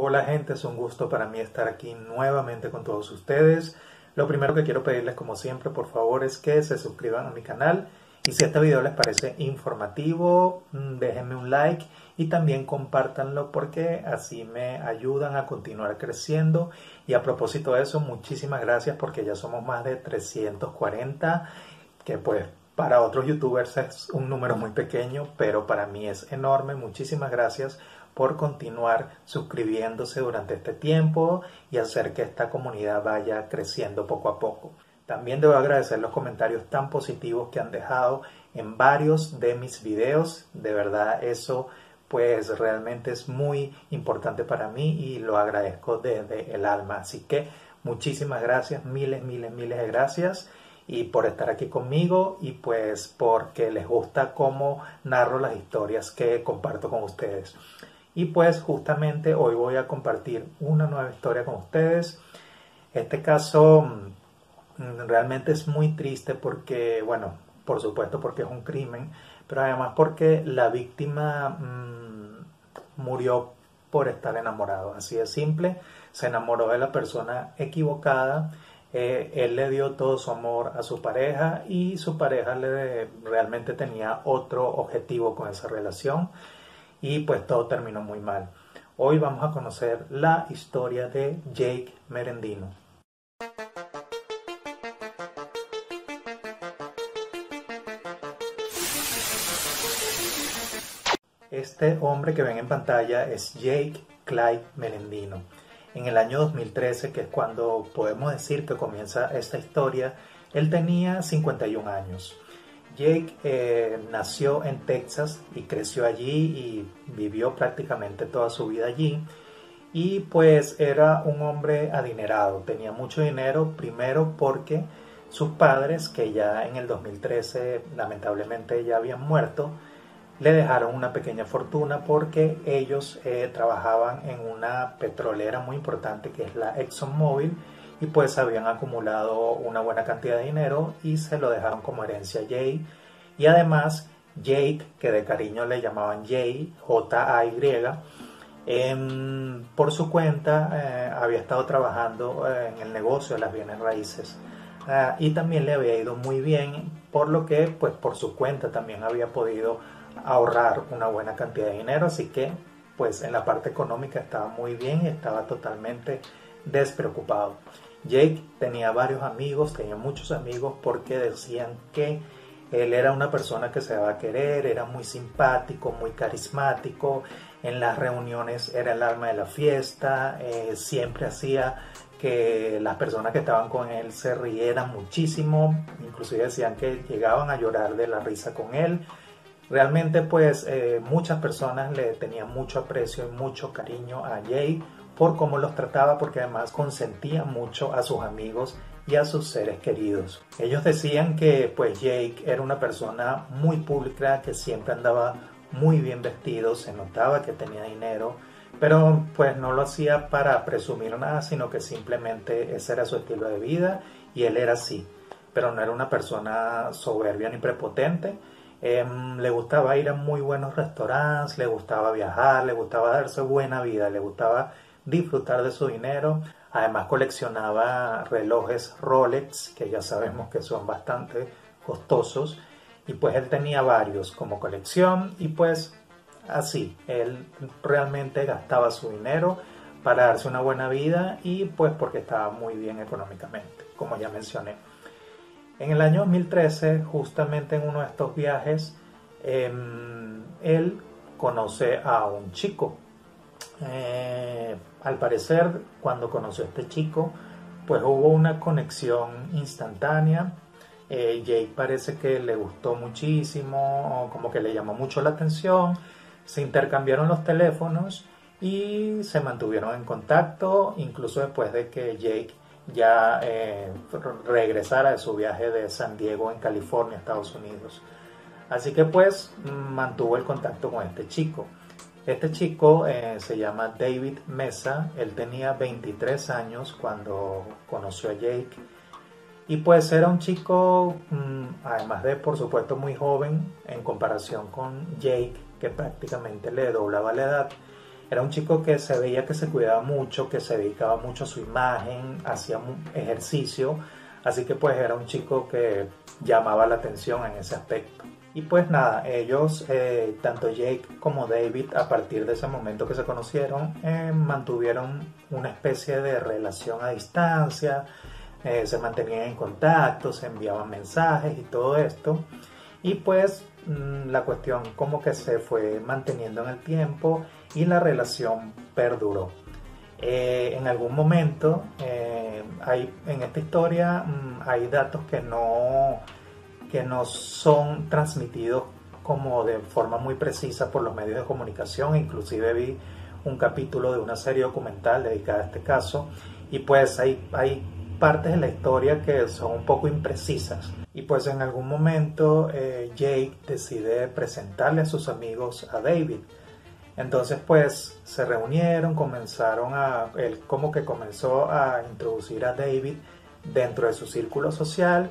Hola gente, es un gusto para mí estar aquí nuevamente con todos ustedes. Lo primero que quiero pedirles como siempre por favor es que se suscriban a mi canal. Y si este video les parece informativo mm, déjenme un like y también compártanlo porque así me ayudan a continuar creciendo. Y a propósito de eso muchísimas gracias porque ya somos más de 340 que pues para otros youtubers es un número muy pequeño pero para mí es enorme. Muchísimas gracias por continuar suscribiéndose durante este tiempo y hacer que esta comunidad vaya creciendo poco a poco. También debo agradecer los comentarios tan positivos que han dejado en varios de mis videos. De verdad eso pues realmente es muy importante para mí y lo agradezco desde el alma. Así que muchísimas gracias, miles, miles, miles de gracias y por estar aquí conmigo y pues porque les gusta cómo narro las historias que comparto con ustedes. Y pues justamente hoy voy a compartir una nueva historia con ustedes. Este caso mm, realmente es muy triste porque, bueno, por supuesto porque es un crimen, pero además porque la víctima mmm, murió por estar enamorado. Así de simple, se enamoró de la persona equivocada. Eh, él le dio todo su amor a su pareja y su pareja le, realmente tenía otro objetivo con esa relación y pues todo terminó muy mal. Hoy vamos a conocer la historia de Jake Merendino. Este hombre que ven en pantalla es Jake Clyde Merendino. En el año 2013, que es cuando podemos decir que comienza esta historia, él tenía 51 años. Jake eh, nació en Texas y creció allí y vivió prácticamente toda su vida allí. Y pues era un hombre adinerado, tenía mucho dinero, primero porque sus padres, que ya en el 2013 lamentablemente ya habían muerto, le dejaron una pequeña fortuna porque ellos eh, trabajaban en una petrolera muy importante que es la ExxonMobil y pues habían acumulado una buena cantidad de dinero y se lo dejaron como herencia a Jay. Y además Jake, que de cariño le llamaban Jay, J-A-Y, em, por su cuenta eh, había estado trabajando eh, en el negocio de las bienes raíces. Ah, y también le había ido muy bien, por lo que pues por su cuenta también había podido ahorrar una buena cantidad de dinero, así que pues en la parte económica estaba muy bien y estaba totalmente despreocupado. Jake tenía varios amigos, tenía muchos amigos porque decían que él era una persona que se daba a querer, era muy simpático, muy carismático, en las reuniones era el alma de la fiesta, eh, siempre hacía que las personas que estaban con él se rieran muchísimo, inclusive decían que llegaban a llorar de la risa con él. Realmente pues eh, muchas personas le tenían mucho aprecio y mucho cariño a Jay por cómo los trataba, porque además consentía mucho a sus amigos y a sus seres queridos. Ellos decían que pues Jake era una persona muy pública, que siempre andaba muy bien vestido, se notaba que tenía dinero, pero pues no lo hacía para presumir nada, sino que simplemente ese era su estilo de vida y él era así, pero no era una persona soberbia ni prepotente. Em, le gustaba ir a muy buenos restaurantes, le gustaba viajar, le gustaba darse buena vida, le gustaba disfrutar de su dinero. Además coleccionaba relojes Rolex, que ya sabemos que son bastante costosos. Y pues él tenía varios como colección y pues así, él realmente gastaba su dinero para darse una buena vida y pues porque estaba muy bien económicamente, como ya mencioné. En el año 2013, justamente en uno de estos viajes, em, él conoce a un chico eh, al parecer, cuando conoció a este chico, pues hubo una conexión instantánea. Eh, Jake parece que le gustó muchísimo, como que le llamó mucho la atención. Se intercambiaron los teléfonos y se mantuvieron en contacto, incluso después de que Jake ya eh, regresara de su viaje de San Diego en California, Estados Unidos. Así que pues mantuvo el contacto con este chico. Este chico eh, se llama David Mesa, él tenía 23 años cuando conoció a Jake. Y pues era un chico, mm, además de por supuesto muy joven en comparación con Jake, que prácticamente le doblaba la edad, Era un chico que se veía que se cuidaba mucho, que se dedicaba mucho a su imagen, hacía ejercicio, así que pues era un chico que llamaba la atención en ese aspecto. Y pues nada, ellos, eh, tanto Jake como David, a partir de ese momento que se conocieron, eh, mantuvieron una especie de relación a distancia, eh, se mantenían en contacto, se enviaban mensajes y todo esto. Y pues mm, la cuestión como que se fue manteniendo en el tiempo y la relación perduró. en algún momento, hay, en esta historia mm, hay datos que no que no son transmitidos como de forma muy precisa por los medios de comunicación. Inclusive vi un capítulo de una serie documental dedicada a este caso y pues hay, hay partes de la historia que son un poco imprecisas. Y pues en algún momento eh, Jake decide presentarle a sus amigos a David. Entonces pues se reunieron, comenzaron a, él como que comenzó a introducir a David dentro de su círculo social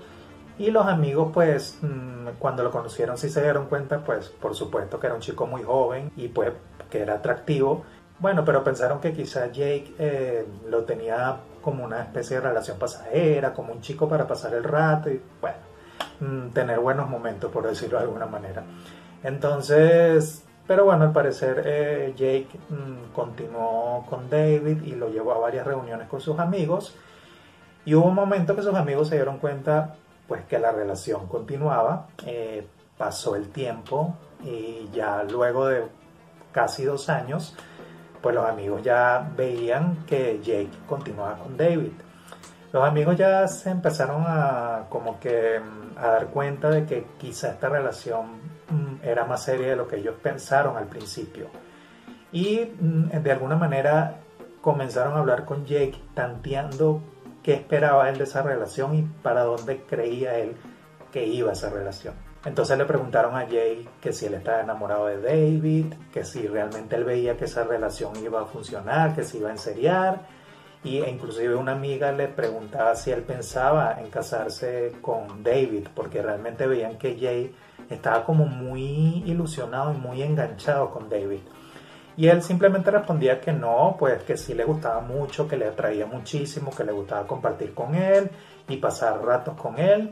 y los amigos, pues, mm, cuando lo conocieron, sí se dieron cuenta, pues, por supuesto que era un chico muy joven y pues que era atractivo. Bueno, pero pensaron que quizá Jake eh, lo tenía como una especie de relación pasajera, como un chico para pasar el rato y, bueno, mm, tener buenos momentos, por decirlo de alguna manera. Entonces, pero bueno, al parecer eh, Jake mm, continuó con David y lo llevó a varias reuniones con sus amigos. Y hubo un momento que sus amigos se dieron cuenta pues que la relación continuaba, eh, pasó el tiempo y ya luego de casi dos años, pues los amigos ya veían que Jake continuaba con David. Los amigos ya se empezaron a como que mm, a dar cuenta de que quizá esta relación mm, era más seria de lo que ellos pensaron al principio. Y mm, de alguna manera comenzaron a hablar con Jake tanteando qué esperaba él de esa relación y para dónde creía él que iba esa relación. Entonces le preguntaron a Jay que si él estaba enamorado de David, que si realmente él veía que esa relación iba a funcionar, que se iba a enseriar. Y inclusive una amiga le preguntaba si él pensaba en casarse con David, porque realmente veían que Jay estaba como muy ilusionado y muy enganchado con David. Y él simplemente respondía que no, pues que sí le gustaba mucho, que le atraía muchísimo, que le gustaba compartir con él y pasar ratos con él,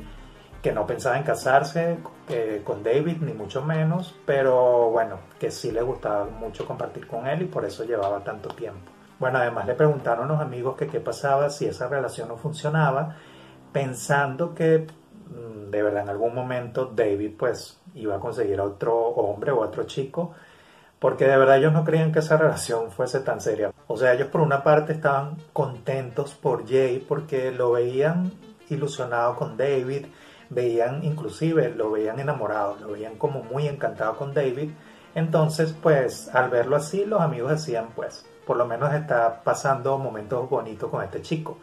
que no pensaba en casarse eh, con David, ni mucho menos, pero bueno, que sí le gustaba mucho compartir con él y por eso llevaba tanto tiempo. Bueno, además le preguntaron a los amigos que qué pasaba si esa relación no funcionaba, pensando que mm, de verdad en algún momento David pues iba a conseguir a otro hombre o otro chico porque de verdad ellos no creían que esa relación fuese tan seria. O sea, ellos por una parte estaban contentos por Jay porque lo veían ilusionado con David, veían inclusive, lo veían enamorado, lo veían como muy encantado con David. Entonces, pues al verlo así, los amigos decían, pues, por lo menos está pasando momentos bonitos con este chico.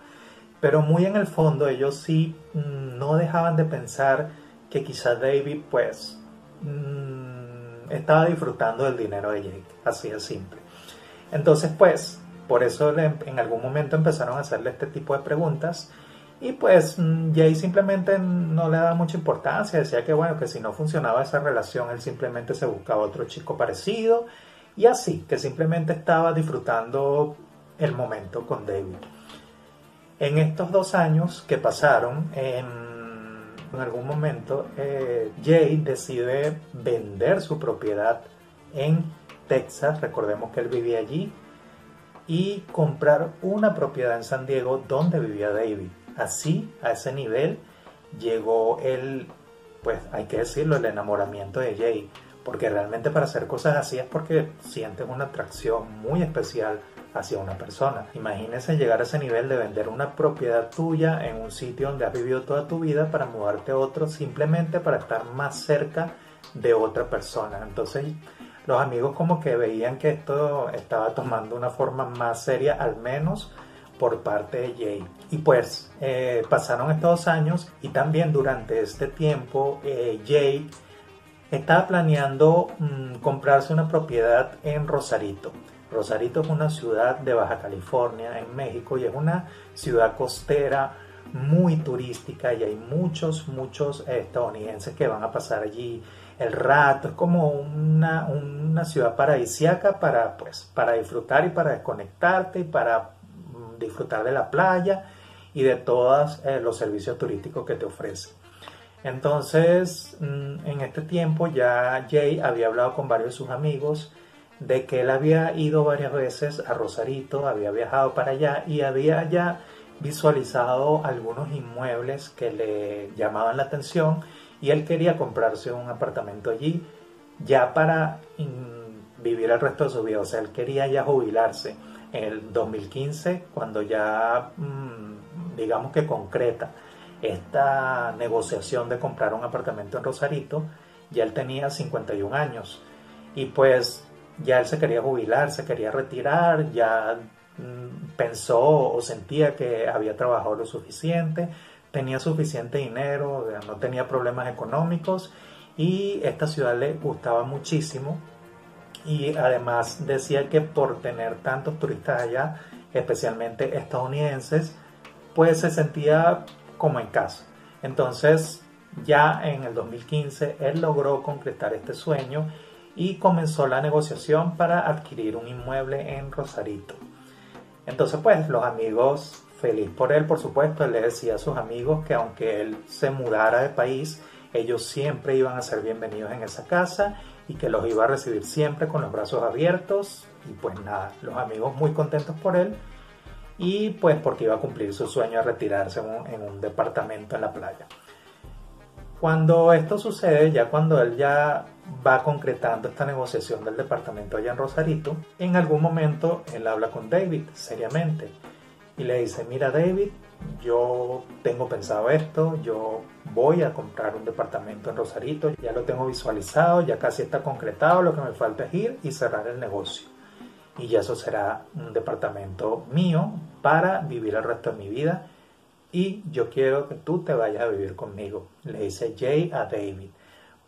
Pero muy en el fondo ellos sí mm, no dejaban de pensar que quizás David, pues, mm, estaba disfrutando del dinero de Jake, así de simple. Entonces, pues, por eso en algún momento empezaron a hacerle este tipo de preguntas y pues mm, Jay simplemente no le daba mucha importancia, decía que bueno, que si no funcionaba esa relación, él simplemente se buscaba otro chico parecido y así, que simplemente estaba disfrutando el momento con David. En estos dos años que pasaron, en en algún momento eh, Jay decide vender su propiedad en Texas, recordemos que él vivía allí, y comprar una propiedad en San Diego donde vivía David. Así, a ese nivel, llegó el, pues hay que decirlo, el enamoramiento de Jay. Porque realmente para hacer cosas así es porque sientes una atracción muy especial hacia una persona. Imagínese llegar a ese nivel de vender una propiedad tuya en un sitio donde has vivido toda tu vida para mudarte a otro simplemente para estar más cerca de otra persona. Entonces los amigos como que veían que esto estaba tomando una forma más seria al menos por parte de Jay. Y pues eh, pasaron estos años y también durante este tiempo eh, Jay estaba planeando mm, comprarse una propiedad en Rosarito. Rosarito es una ciudad de Baja California, en México, y es una ciudad costera muy turística y hay muchos, muchos estadounidenses que van a pasar allí. el rato, es como una, una ciudad paradisiaca para, pues, para disfrutar y para desconectarte y para mm, disfrutar de la playa y de todos eh, los servicios turísticos que te ofrece. Entonces, mm, en este tiempo ya Jay había hablado con varios de sus amigos de que él había ido varias veces a Rosarito, había viajado para allá y había ya visualizado algunos inmuebles que le llamaban la atención y él quería comprarse un apartamento allí ya para vivir el resto de su vida, o sea, él quería ya jubilarse en el 2015 cuando ya mm, digamos que concreta esta negociación de comprar un apartamento en Rosarito, ya él tenía 51 años. Y pues ya él se quería jubilar, se quería retirar, ya mm, pensó o sentía que había trabajado lo suficiente, tenía suficiente dinero, no tenía problemas económicos y esta ciudad le gustaba muchísimo y además decía que por tener tantos turistas allá, especialmente estadounidenses, pues se sentía como en casa. Entonces, ya en el 2015, él logró concretar este sueño y comenzó la negociación para adquirir un inmueble en Rosarito. Entonces, pues los amigos, feliz por él, por supuesto, él le decía a sus amigos que aunque él se mudara de país, ellos siempre iban a ser bienvenidos en esa casa y que los iba a recibir siempre con los brazos abiertos. Y pues nada, los amigos muy contentos por él y pues porque iba a cumplir su sueño de retirarse en un, departamento en la playa. Cuando esto sucede, ya cuando él ya va concretando esta negociación del departamento allá en Rosarito, en algún momento él habla con David seriamente y le dice, mira David, yo tengo pensado esto, yo voy a comprar un departamento en Rosarito, ya lo tengo visualizado, ya casi está concretado, lo que me falta es ir y cerrar el negocio. Y ya eso será un departamento mío para vivir el resto de mi vida y yo quiero que tú te vayas a vivir conmigo, le dice Jay a David,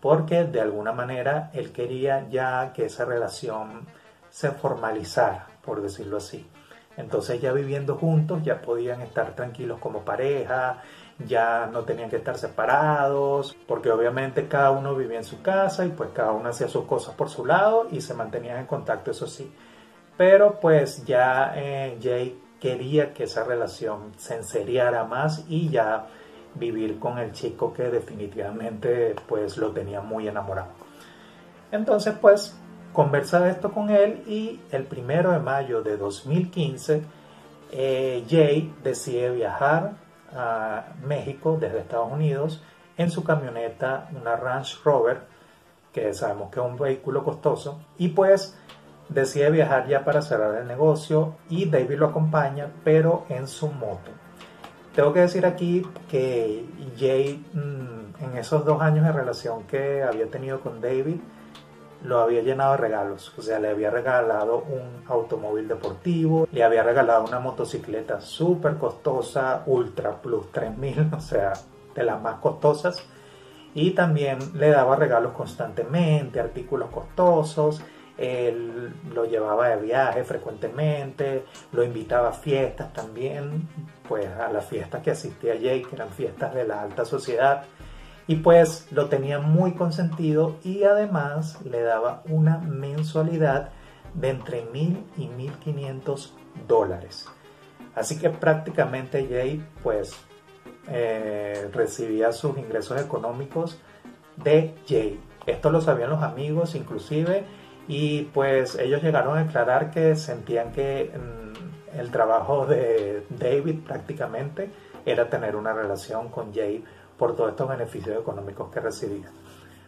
porque de alguna manera él quería ya que esa relación se formalizara, por decirlo así. Entonces ya viviendo juntos ya podían estar tranquilos como pareja, ya no tenían que estar separados, porque obviamente cada uno vivía en su casa y pues cada uno hacía sus cosas por su lado y se mantenían en contacto, eso sí. Pero pues ya eh, Jay quería que esa relación se enseriara más y ya vivir con el chico que definitivamente pues lo tenía muy enamorado. Entonces pues conversa esto con él y el primero de mayo de 2015 eh, Jay decide viajar a México desde Estados Unidos en su camioneta, una Range Rover, que sabemos que es un vehículo costoso, y pues decide viajar ya para cerrar el negocio y David lo acompaña, pero en su moto. Tengo que decir aquí que Jay, mm, en esos dos años de relación que había tenido con David, lo había llenado de regalos. O sea, le había regalado un automóvil deportivo, le había regalado una motocicleta súper costosa, Ultra Plus 3000, o sea, de las más costosas. Y también le daba regalos constantemente, artículos costosos él lo llevaba de viaje frecuentemente, lo invitaba a fiestas también, pues a las fiestas que asistía Jake, que eran fiestas de la alta sociedad, y pues lo tenía muy consentido y además le daba una mensualidad de entre mil y mil quinientos dólares. Así que prácticamente Jay pues eh, recibía sus ingresos económicos de Jay. Esto lo sabían los amigos inclusive y pues ellos llegaron a declarar que sentían que mm, el trabajo de David prácticamente era tener una relación con Jay por todos estos beneficios económicos que recibía.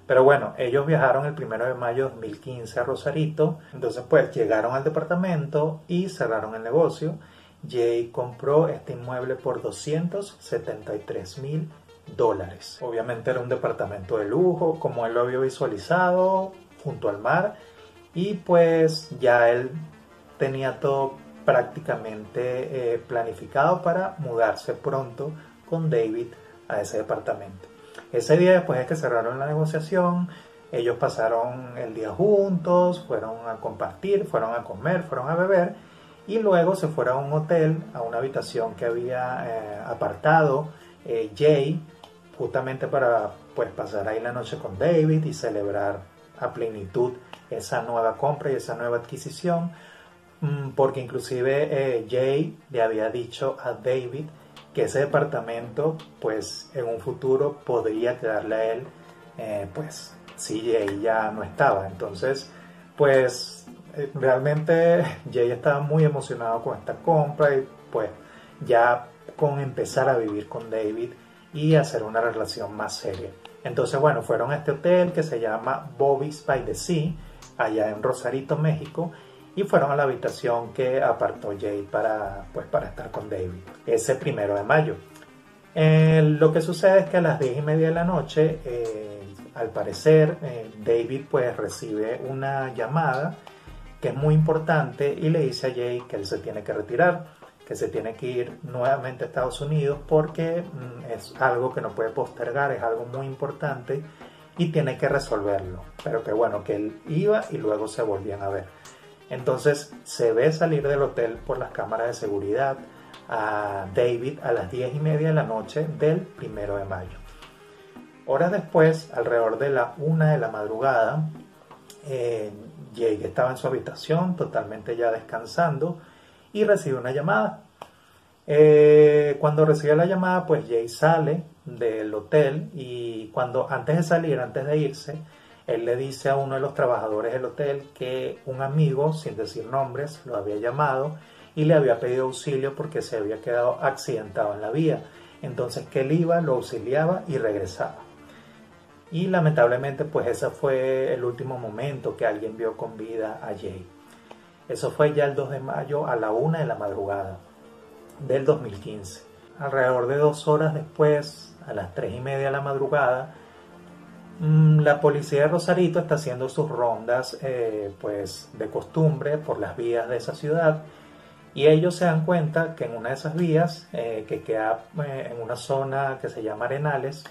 Pero bueno, ellos viajaron el primero de mayo de 2015 a Rosarito, entonces pues llegaron al departamento y cerraron el negocio. Jay compró este inmueble por 273 mil dólares. Obviamente era un departamento de lujo, como él lo había visualizado, junto al mar y pues ya él tenía todo prácticamente eh, planificado para mudarse pronto con David a ese departamento. Ese día después de que cerraron la negociación, ellos pasaron el día juntos, fueron a compartir, fueron a comer, fueron a beber y luego se fueron a un hotel, a una habitación que había eh, apartado eh, Jay justamente para pues pasar ahí la noche con David y celebrar a plenitud esa nueva compra y esa nueva adquisición, mm, porque inclusive eh, Jay le había dicho a David que ese departamento pues en un futuro podría quedarle a él eh, pues si Jay ya no estaba. Entonces pues eh, realmente Jay estaba muy emocionado con esta compra y pues ya con empezar a vivir con David y hacer una relación más seria. Entonces, bueno, fueron a este hotel que se llama Bobby's by the Sea, allá en Rosarito, México, y fueron a la habitación que apartó Jay para, pues, para estar con David, ese primero de mayo. Lo que sucede es que a las 10 y media de la noche, eh, al parecer, eh, David pues recibe una llamada que es muy importante y le dice a Jay que él se tiene que retirar que se tiene que ir nuevamente a Estados Unidos porque mm, es algo que no puede postergar, es algo muy importante y tiene que resolverlo. Pero que bueno, que él iba y luego se volvían a ver. Entonces se ve salir del hotel por las cámaras de seguridad a David a las 10 y media de la noche del primero de mayo. Horas después, alrededor de la una de la madrugada, eh, Jake estaba en su habitación totalmente ya descansando y recibe una llamada. Eh, cuando recibe la llamada, pues Jay sale del hotel y cuando antes de salir, antes de irse, él le dice a uno de los trabajadores del hotel que un amigo, sin decir nombres, lo había llamado y le había pedido auxilio porque se había quedado accidentado en la vía. Entonces que él iba, lo auxiliaba y regresaba. Y lamentablemente pues ese fue el último momento que alguien vio con vida a Jay. Eso fue ya el 2 de mayo a la 1 de la madrugada del 2015. Alrededor de dos horas después, a las 3 y media de la madrugada, mm, la policía de Rosarito está haciendo sus rondas eh, pues de costumbre por las vías de esa ciudad y ellos se dan cuenta que en una de esas vías eh, que queda eh, en una zona que se llama Arenales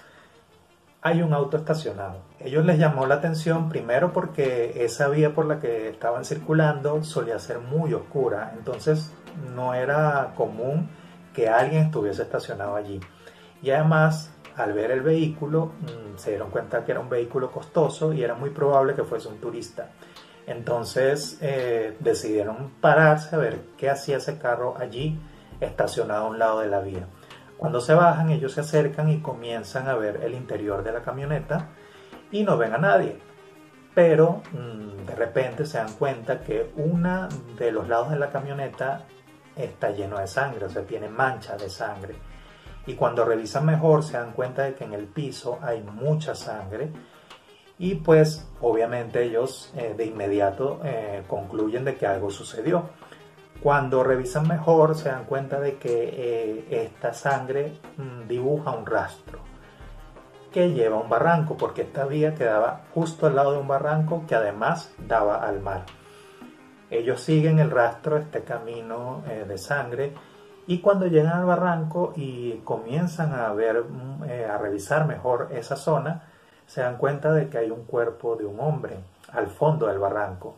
hay un auto estacionado. Ellos les llamó la atención primero porque esa vía por la que estaban circulando solía ser muy oscura, entonces no era común que alguien estuviese estacionado allí. Y además, al ver el vehículo, mm, se dieron cuenta que era un vehículo costoso y era muy probable que fuese un turista. Entonces eh, decidieron pararse a ver qué hacía ese carro allí estacionado a un lado de la vía. Cuando se bajan, ellos se acercan y comienzan a ver el interior de la camioneta y no ven a nadie. Pero mm, de repente se dan cuenta que uno de los lados de la camioneta está lleno de sangre, o sea, tiene manchas de sangre. Y cuando revisan mejor se dan cuenta de que en el piso hay mucha sangre. Y pues obviamente ellos eh, de inmediato eh, concluyen de que algo sucedió. Cuando revisan mejor se dan cuenta de que eh, esta sangre mm, dibuja un rastro que lleva a un barranco, porque esta vía quedaba justo al lado de un barranco que además daba al mar. Ellos siguen el rastro, este camino de sangre, y cuando llegan al barranco y comienzan a ver, mm, eh, a revisar mejor esa zona, se dan cuenta de que hay un cuerpo de un hombre al fondo del barranco.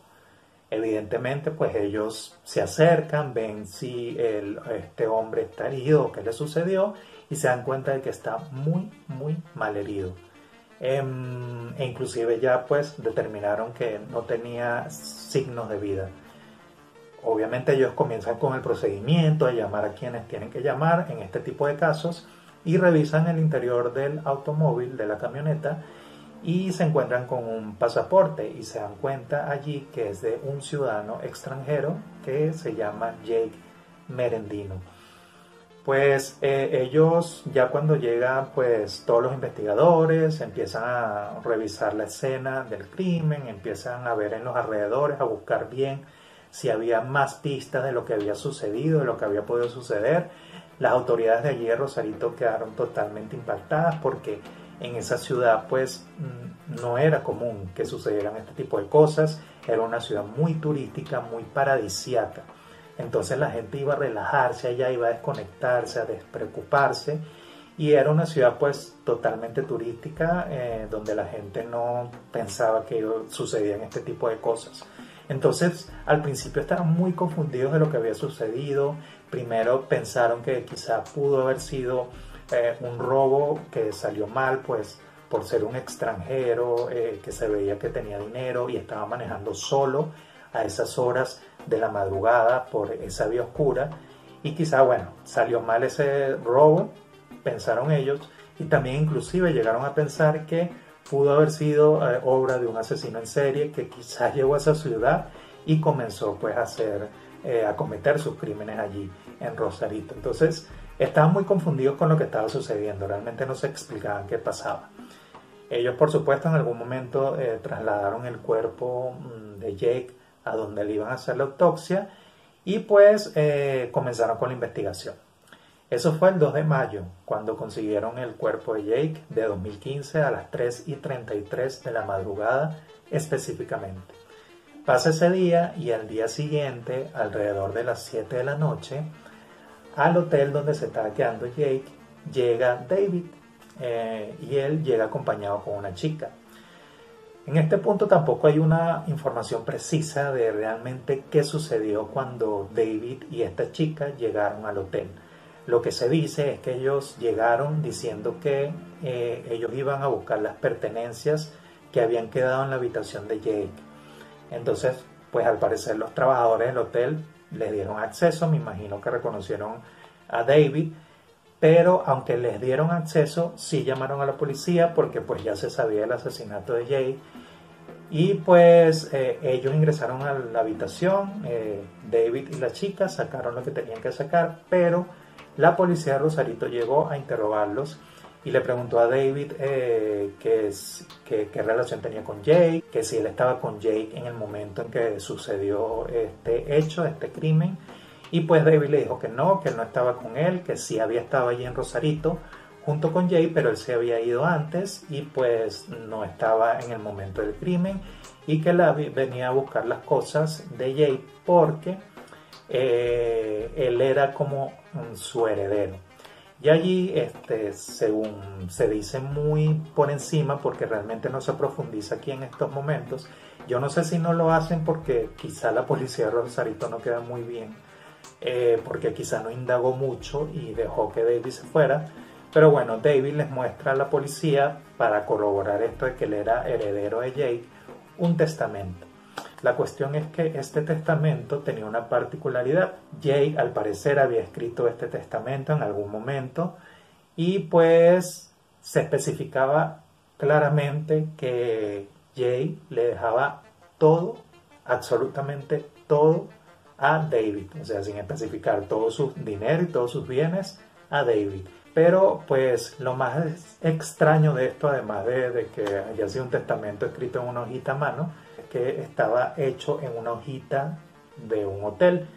Evidentemente, pues ellos se acercan, ven si este hombre está herido qué le sucedió y se dan cuenta de que está muy, muy mal herido. Em, e inclusive ya pues determinaron que no tenía signos de vida. Obviamente ellos comienzan con el procedimiento de llamar a quienes tienen que llamar en este tipo de casos y revisan el interior del automóvil, de la camioneta, y se encuentran con un pasaporte y se dan cuenta allí que es de un ciudadano extranjero que se llama Jake Merendino. Pues eh, ellos ya cuando llegan pues todos los investigadores empiezan a revisar la escena del crimen, empiezan a ver en los alrededores, a buscar bien si había más pistas de lo que había sucedido, de lo que había podido suceder. Las autoridades de allí de Rosarito quedaron totalmente impactadas porque en esa ciudad pues mm, no era común que sucedieran este tipo de cosas, era una ciudad muy turística, muy paradisiaca. Entonces la gente iba a relajarse allá, iba a desconectarse, a despreocuparse y era una ciudad pues totalmente turística eh, donde la gente no pensaba que sucedían este tipo de cosas. Entonces al principio estaban muy confundidos de lo que había sucedido. Primero pensaron que quizá pudo haber sido eh, un robo que salió mal, pues por ser un extranjero eh, que se veía que tenía dinero y estaba manejando solo a esas horas de la madrugada por esa vía oscura y quizá bueno salió mal ese robo pensaron ellos y también inclusive llegaron a pensar que pudo haber sido eh, obra de un asesino en serie que quizás llegó a esa ciudad y comenzó pues a hacer eh, a cometer sus crímenes allí en Rosarito. Entonces estaban muy confundidos con lo que estaba sucediendo. Realmente no se explicaban qué pasaba. Ellos, por supuesto, en algún momento eh, trasladaron el cuerpo mm, de Jake a donde le iban a hacer la autopsia y pues comenzaron con la investigación. Eso fue el 2 de mayo, cuando consiguieron el cuerpo de Jake de 2015 a las 3 y 33 de la madrugada específicamente. Pasa ese día y al día siguiente, alrededor de las 7 de la noche, al hotel donde se estaba quedando Jake, llega David eh, y él llega acompañado con una chica. En este punto tampoco hay una información precisa de realmente qué sucedió cuando David y esta chica llegaron al hotel. Lo que se dice es que ellos llegaron diciendo que eh, ellos iban a buscar las pertenencias que habían quedado en la habitación de Jake. Entonces, pues al parecer los trabajadores del hotel les dieron acceso, me imagino que reconocieron a David pero aunque les dieron acceso, sí llamaron a la policía porque pues ya se sabía el asesinato de Jay. Y pues eh, ellos ingresaron a la habitación, eh, David y la chica sacaron lo que tenían que sacar, pero la policía de Rosarito llegó a interrogarlos y le preguntó a David eh, qué, relación tenía con Jay, que si él estaba con Jay en el momento en que sucedió este hecho, este crimen, y pues David le dijo que no, que él no estaba con él, que sí había estado allí en Rosarito junto con Jay, pero él se había ido antes y pues no estaba en el momento del crimen y que la venía a buscar las cosas de Jay porque eh, él era como su heredero. Y allí, este, según se dice muy por encima, porque realmente no se profundiza aquí en estos momentos, yo no sé si no lo hacen porque quizá la policía de Rosarito no queda muy bien eh, porque quizá no indagó mucho y dejó que David se fuera. Pero bueno, David les muestra a la policía, para corroborar esto de que él era heredero de Jake, un testamento. La cuestión es que este testamento tenía una particularidad. Jake al parecer había escrito este testamento en algún momento y pues se especificaba claramente que Jay le dejaba todo, absolutamente todo a David, o sea, sin especificar todo su dinero y todos sus bienes a David. Pero pues lo más extraño de esto, además de, que haya sido un testamento escrito en una hojita a mano, que estaba hecho en una hojita de un hotel.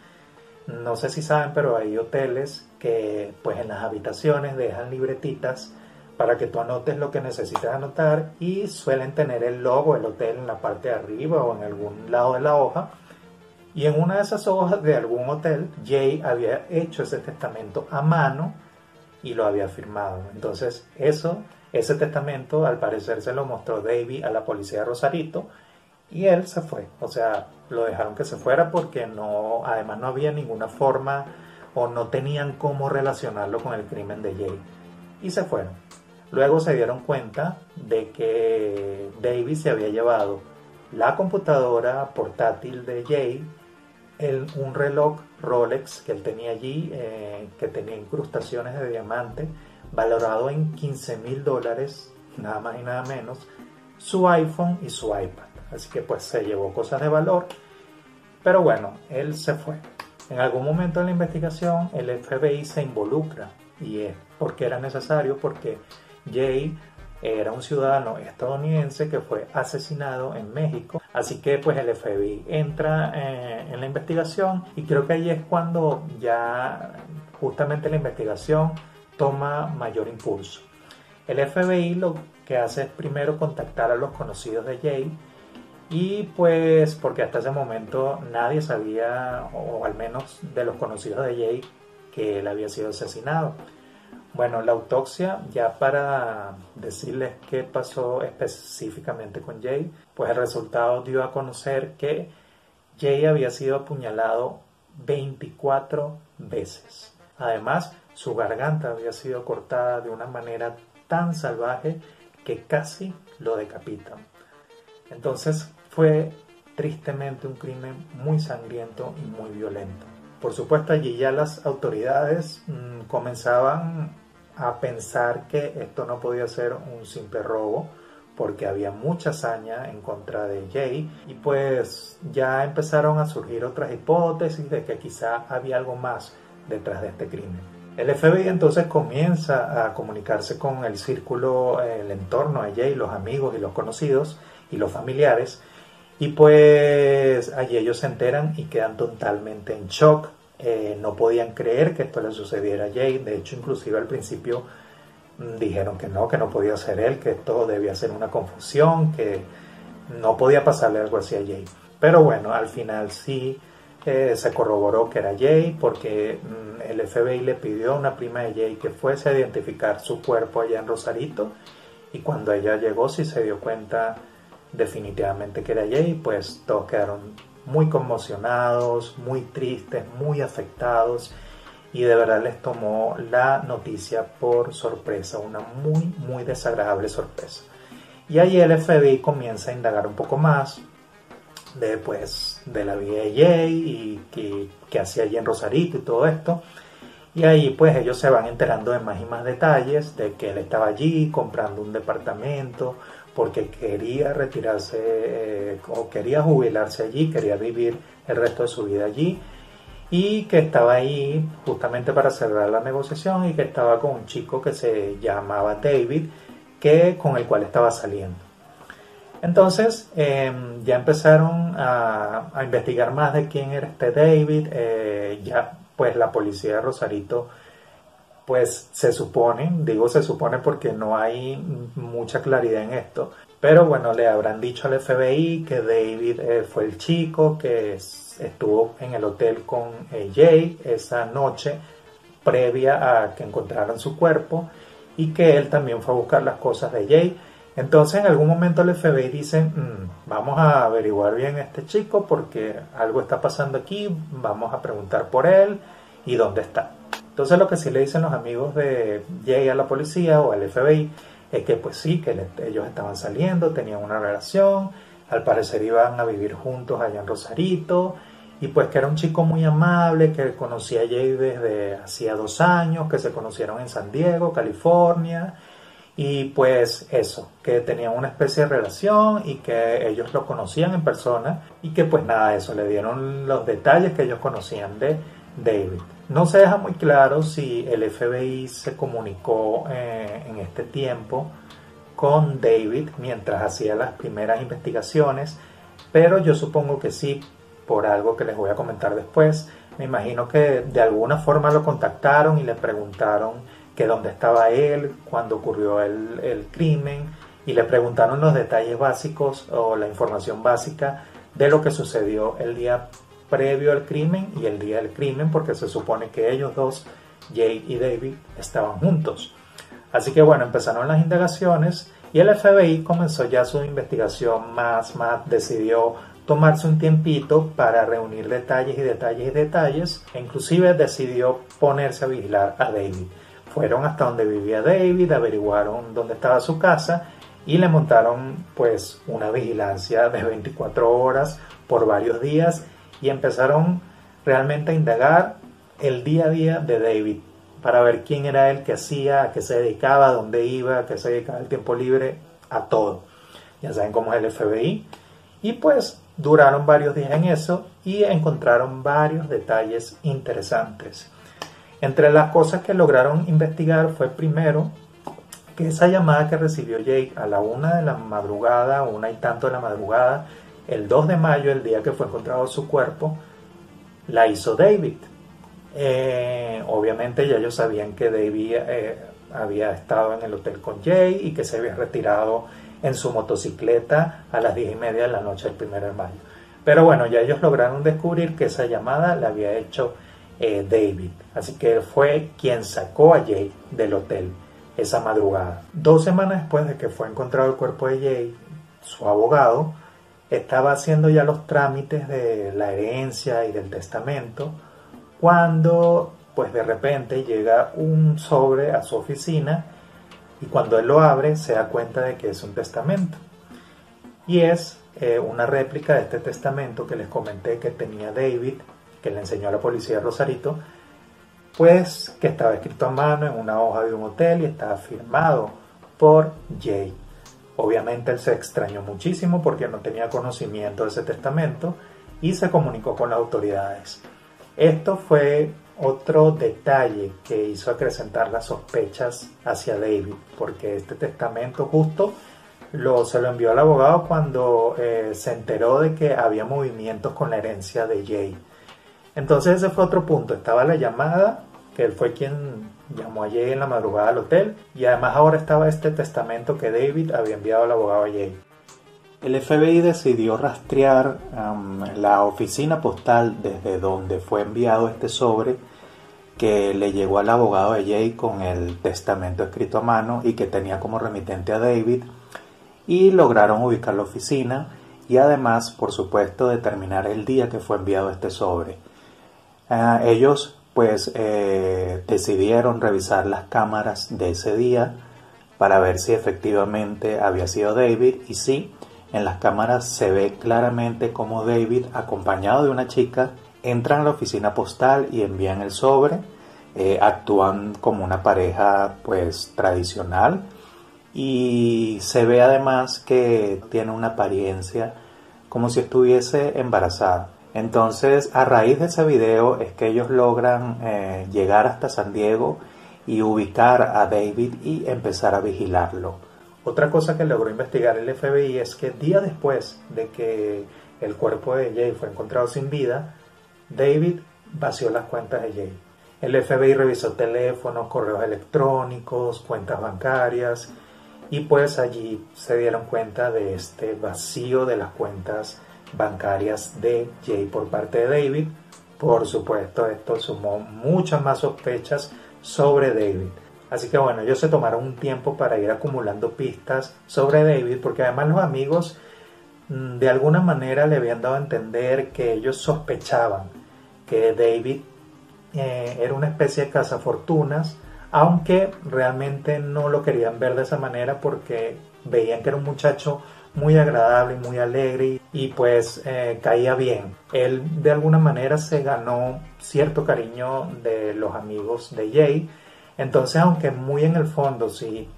No sé si saben, pero hay hoteles que pues en las habitaciones dejan libretitas para que tú anotes lo que necesitas anotar y suelen tener el logo del hotel en la parte de arriba o en algún lado de la hoja y en una de esas hojas de algún hotel, Jay había hecho ese testamento a mano y lo había firmado. Entonces, eso, ese testamento, al parecer se lo mostró David a la policía de Rosarito y él se fue. O sea, lo dejaron que se fuera porque no, además no había ninguna forma o no tenían cómo relacionarlo con el crimen de Jay. Y se fueron. Luego se dieron cuenta de que David se había llevado la computadora portátil de Jay un reloj Rolex que él tenía allí, eh, que tenía incrustaciones de diamante, valorado en 15 mil dólares, nada más y nada menos, su iPhone y su iPad. Así que pues se llevó cosas de valor, pero bueno, él se fue. En algún momento de la investigación el FBI se involucra y es porque era necesario, porque Jay era un ciudadano estadounidense que fue asesinado en México. Así que pues el FBI entra eh, en la investigación y creo que ahí es cuando ya justamente la investigación toma mayor impulso. El FBI lo que hace es primero contactar a los conocidos de Jay y pues porque hasta ese momento nadie sabía, o al menos de los conocidos de Jay, que él había sido asesinado. Bueno, la autopsia, ya para decirles qué pasó específicamente con Jay, pues el resultado dio a conocer que Jay había sido apuñalado 24 veces. Además, su garganta había sido cortada de una manera tan salvaje que casi lo decapitan. Entonces fue tristemente un crimen muy sangriento y muy violento. Por supuesto allí ya las autoridades mm, comenzaban a pensar que esto no podía ser un simple robo porque había mucha hazaña en contra de Jay y pues ya empezaron a surgir otras hipótesis de que quizá había algo más detrás de este crimen. El FBI entonces comienza a comunicarse con el círculo, el entorno de Jay, los amigos y los conocidos y los familiares y pues allí ellos se enteran y quedan totalmente en shock. Eh, no podían creer que esto le sucediera a Jay. De hecho, inclusive al principio mm, dijeron que no, que no podía ser él, que esto debía ser una confusión, que no podía pasarle algo así a Jay. Pero bueno, al final sí eh, se corroboró que era Jay porque mm, el FBI le pidió a una prima de Jay que fuese a identificar su cuerpo allá en Rosarito y cuando ella llegó sí se dio cuenta definitivamente que era Jay, pues todos quedaron muy conmocionados, muy tristes, muy afectados y de verdad les tomó la noticia por sorpresa, una muy, muy desagradable sorpresa. Y ahí el FBI comienza a indagar un poco más de, pues, de la vida de Jay y qué, qué hacía allí en Rosarito y todo esto. Y ahí pues ellos se van enterando de más y más detalles de que él estaba allí comprando un departamento, porque quería retirarse eh, o quería jubilarse allí, quería vivir el resto de su vida allí y que estaba ahí justamente para cerrar la negociación y que estaba con un chico que se llamaba David, que, con el cual estaba saliendo. Entonces em, ya empezaron a, investigar más de quién era este David, eh, ya pues la policía de Rosarito pues se supone, digo se supone porque no hay mucha claridad en esto, pero bueno, le habrán dicho al FBI que David eh, fue el chico que estuvo en el hotel con eh, Jay esa noche previa a que encontraran su cuerpo y que él también fue a buscar las cosas de Jay. Entonces en algún momento el FBI dice, mm, vamos a averiguar bien a este chico porque algo está pasando aquí, vamos a preguntar por él y dónde está. Entonces lo que sí le dicen los amigos de Jay a la policía o al FBI es que pues sí, que ellos estaban saliendo, tenían una relación, al parecer iban a vivir juntos allá en Rosarito y pues que era un chico muy amable, que conocía a Jay desde hacía dos años, que se conocieron en San Diego, California y pues eso, que tenían una especie de relación y que ellos lo conocían en persona y que pues nada, eso, le dieron los detalles que ellos conocían de David. No se deja muy claro si el FBI se comunicó eh, en este tiempo con David mientras hacía las primeras investigaciones, pero yo supongo que sí, por algo que les voy a comentar después. Me imagino que de alguna forma lo contactaron y le preguntaron que dónde estaba él cuando ocurrió el, el crimen y le preguntaron los detalles básicos o la información básica de lo que sucedió el día previo al crimen y el día del crimen, porque se supone que ellos dos, Jay y David, estaban juntos. Así que bueno, empezaron las indagaciones y el FBI comenzó ya su investigación más, más, decidió tomarse un tiempito para reunir detalles y detalles y detalles e inclusive decidió ponerse a vigilar a David. Fueron hasta donde vivía David, averiguaron dónde estaba su casa y le montaron pues una vigilancia de 24 horas por varios días y empezaron realmente a indagar el día a día de David para ver quién era él, qué hacía, a qué se dedicaba, dónde iba, a qué se dedicaba el tiempo libre, a todo. Ya saben cómo es el FBI. Y pues duraron varios días en eso y encontraron varios detalles interesantes. Entre las cosas que lograron investigar fue primero que esa llamada que recibió Jake a la una de la madrugada, una y tanto de la madrugada, el 2 de mayo, el día que fue encontrado su cuerpo, la hizo David. Eh, obviamente ya ellos sabían que David eh, había estado en el hotel con Jay y que se había retirado en su motocicleta a las 10 y media de la noche del 1 de mayo. Pero bueno, ya ellos lograron descubrir que esa llamada la había hecho eh, David. Así que fue quien sacó a Jay del hotel esa madrugada. Dos semanas después de que fue encontrado el cuerpo de Jay, su abogado estaba haciendo ya los trámites de la herencia y del testamento cuando pues de repente llega un sobre a su oficina y cuando él lo abre se da cuenta de que es un testamento. Y es eh, una réplica de este testamento que les comenté que tenía David, que le enseñó a la policía Rosarito, pues que estaba escrito a mano en una hoja de un hotel y estaba firmado por Jay. Obviamente él se extrañó muchísimo porque no tenía conocimiento de ese testamento y se comunicó con las autoridades. Esto fue otro detalle que hizo acrecentar las sospechas hacia David, porque este testamento justo lo, se lo envió al abogado cuando eh, se enteró de que había movimientos con la herencia de Jay. Entonces ese fue otro punto, estaba la llamada, que él fue quien llamó a Jay en la madrugada al hotel, y además ahora estaba este testamento que David había enviado al abogado Jay. El FBI decidió rastrear la oficina postal desde donde fue enviado este sobre que le llegó al abogado de Jay con el testamento escrito a mano y que tenía como remitente a David y lograron ubicar la oficina y además, por supuesto, determinar el día que fue enviado este sobre. Ah, ellos pues eh, decidieron revisar las cámaras de ese día para ver si efectivamente había sido David y sí, en las cámaras se ve claramente como David, acompañado de una chica, entran a la oficina postal y envían el sobre. Eh, actúan como una pareja pues tradicional y se ve además que tiene una apariencia como si estuviese embarazada. Entonces, a raíz de ese video es que ellos logran eh, llegar hasta San Diego y ubicar a David y empezar a vigilarlo. Otra cosa que logró investigar el FBI es que día después de que el cuerpo de Jay fue encontrado sin vida, David vació las cuentas de Jay. El FBI revisó teléfonos, correos electrónicos, cuentas bancarias y pues allí se dieron cuenta de este vacío de las cuentas bancarias de Jay por parte de David. Por supuesto, esto sumó muchas más sospechas sobre David. Así que bueno, ellos se tomaron un tiempo para ir acumulando pistas sobre David, porque además los amigos mm, de alguna manera le habían dado a entender que ellos sospechaban que David eh, era una especie de cazafortunas, aunque realmente no lo querían ver de esa manera porque veían que era un muchacho muy agradable muy alegre y, pues eh, caía bien. Él de alguna manera se ganó cierto cariño de los amigos de Jay entonces, aunque muy en el fondo sí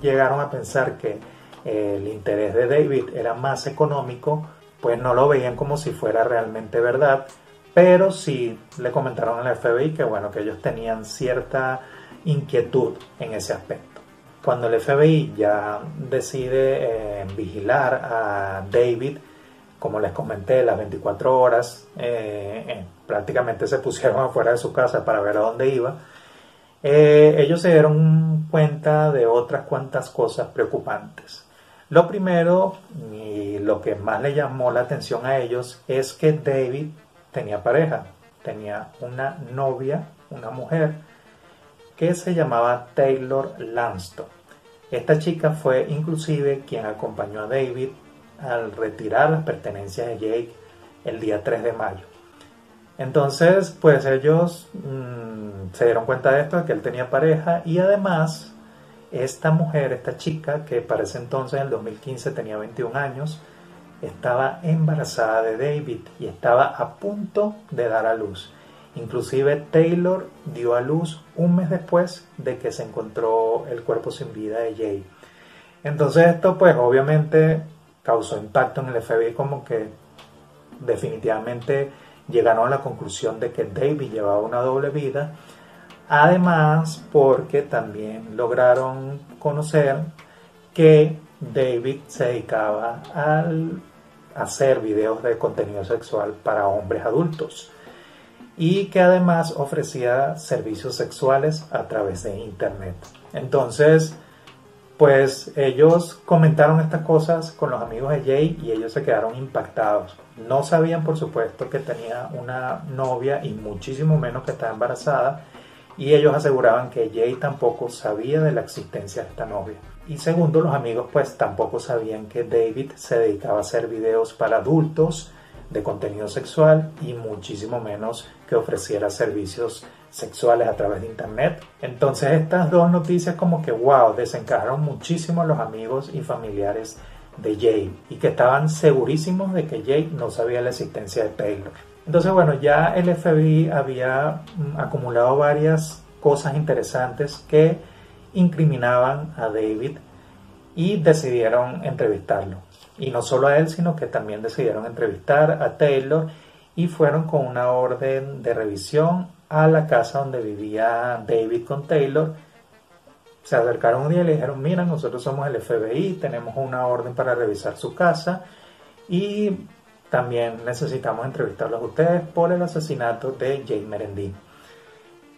llegaron a pensar que eh, el interés de David era más económico, pues no lo veían como si fuera realmente verdad, pero sí le comentaron al FBI que bueno, que ellos tenían cierta inquietud en ese aspecto. Cuando el FBI ya decide eh, vigilar a David, como les comenté, las 24 horas, eh, prácticamente se pusieron afuera de su casa para ver a dónde iba, eh, ellos se dieron cuenta de otras cuantas cosas preocupantes. Lo primero y lo que más le llamó la atención a ellos es que David tenía pareja, tenía una novia, una mujer, que se llamaba Taylor Lanston. Esta chica fue inclusive quien acompañó a David al retirar las pertenencias de Jake el día 3 de mayo. Entonces, pues ellos mm, se dieron cuenta de esto, de que él tenía pareja y además esta mujer, esta chica, que para ese entonces, en el 2015, tenía 21 años, estaba embarazada de David y estaba a punto de dar a luz. Inclusive Taylor dio a luz un mes después de que se encontró el cuerpo sin vida de Jay. Entonces esto pues obviamente causó impacto en el FBI como que definitivamente llegaron a la conclusión de que David llevaba una doble vida, además porque también lograron conocer que David se dedicaba a hacer videos de contenido sexual para hombres adultos y que además ofrecía servicios sexuales a través de internet. Entonces, pues ellos comentaron estas cosas con los amigos de Jay y ellos se quedaron impactados. No sabían, por supuesto, que tenía una novia y muchísimo menos que estaba embarazada. Y ellos aseguraban que Jay tampoco sabía de la existencia de esta novia. Y segundo, los amigos pues tampoco sabían que David se dedicaba a hacer videos para adultos de contenido sexual y muchísimo menos que ofreciera servicios sexuales a través de internet. Entonces estas dos noticias como que wow, desencajaron muchísimo a los amigos y familiares de Jay y que estaban segurísimos de que Jay no sabía la existencia de Taylor. Entonces bueno, ya el FBI había mm, acumulado varias cosas interesantes que incriminaban a David y decidieron entrevistarlo. Y no solo a él, sino que también decidieron entrevistar a Taylor y fueron con una orden de revisión a la casa donde vivía David con Taylor. Se acercaron un día y le dijeron, mira, nosotros somos el FBI, tenemos una orden para revisar su casa y también necesitamos entrevistarlos a ustedes por el asesinato de Jane Merendine.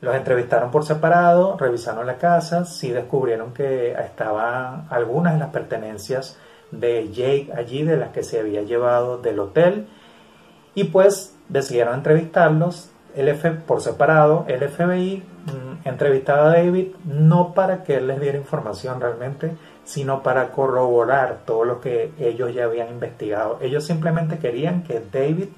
Los entrevistaron por separado, revisaron la casa, sí descubrieron que estaban algunas de las pertenencias de Jake allí, de las que se había llevado del hotel, y pues decidieron entrevistarlos, el por separado, el FBI mm, entrevistaba a David no para que él les diera información realmente, sino para corroborar todo lo que ellos ya habían investigado. Ellos simplemente querían que David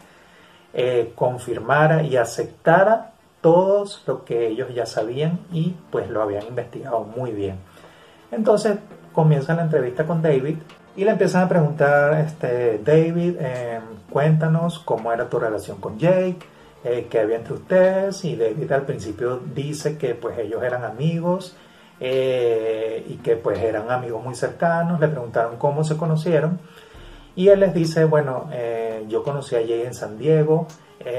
eh, confirmara y aceptara todo lo que ellos ya sabían y pues lo habían investigado muy bien. Entonces comienza la entrevista con David y le empiezan a preguntar, este, David, eh, cuéntanos cómo era tu relación con Jake, eh, qué había entre ustedes y David al principio dice que pues ellos eran amigos eh, y que pues eran amigos muy cercanos, le preguntaron cómo se conocieron. Y él les dice, bueno, yo conocí a Jay en San Diego,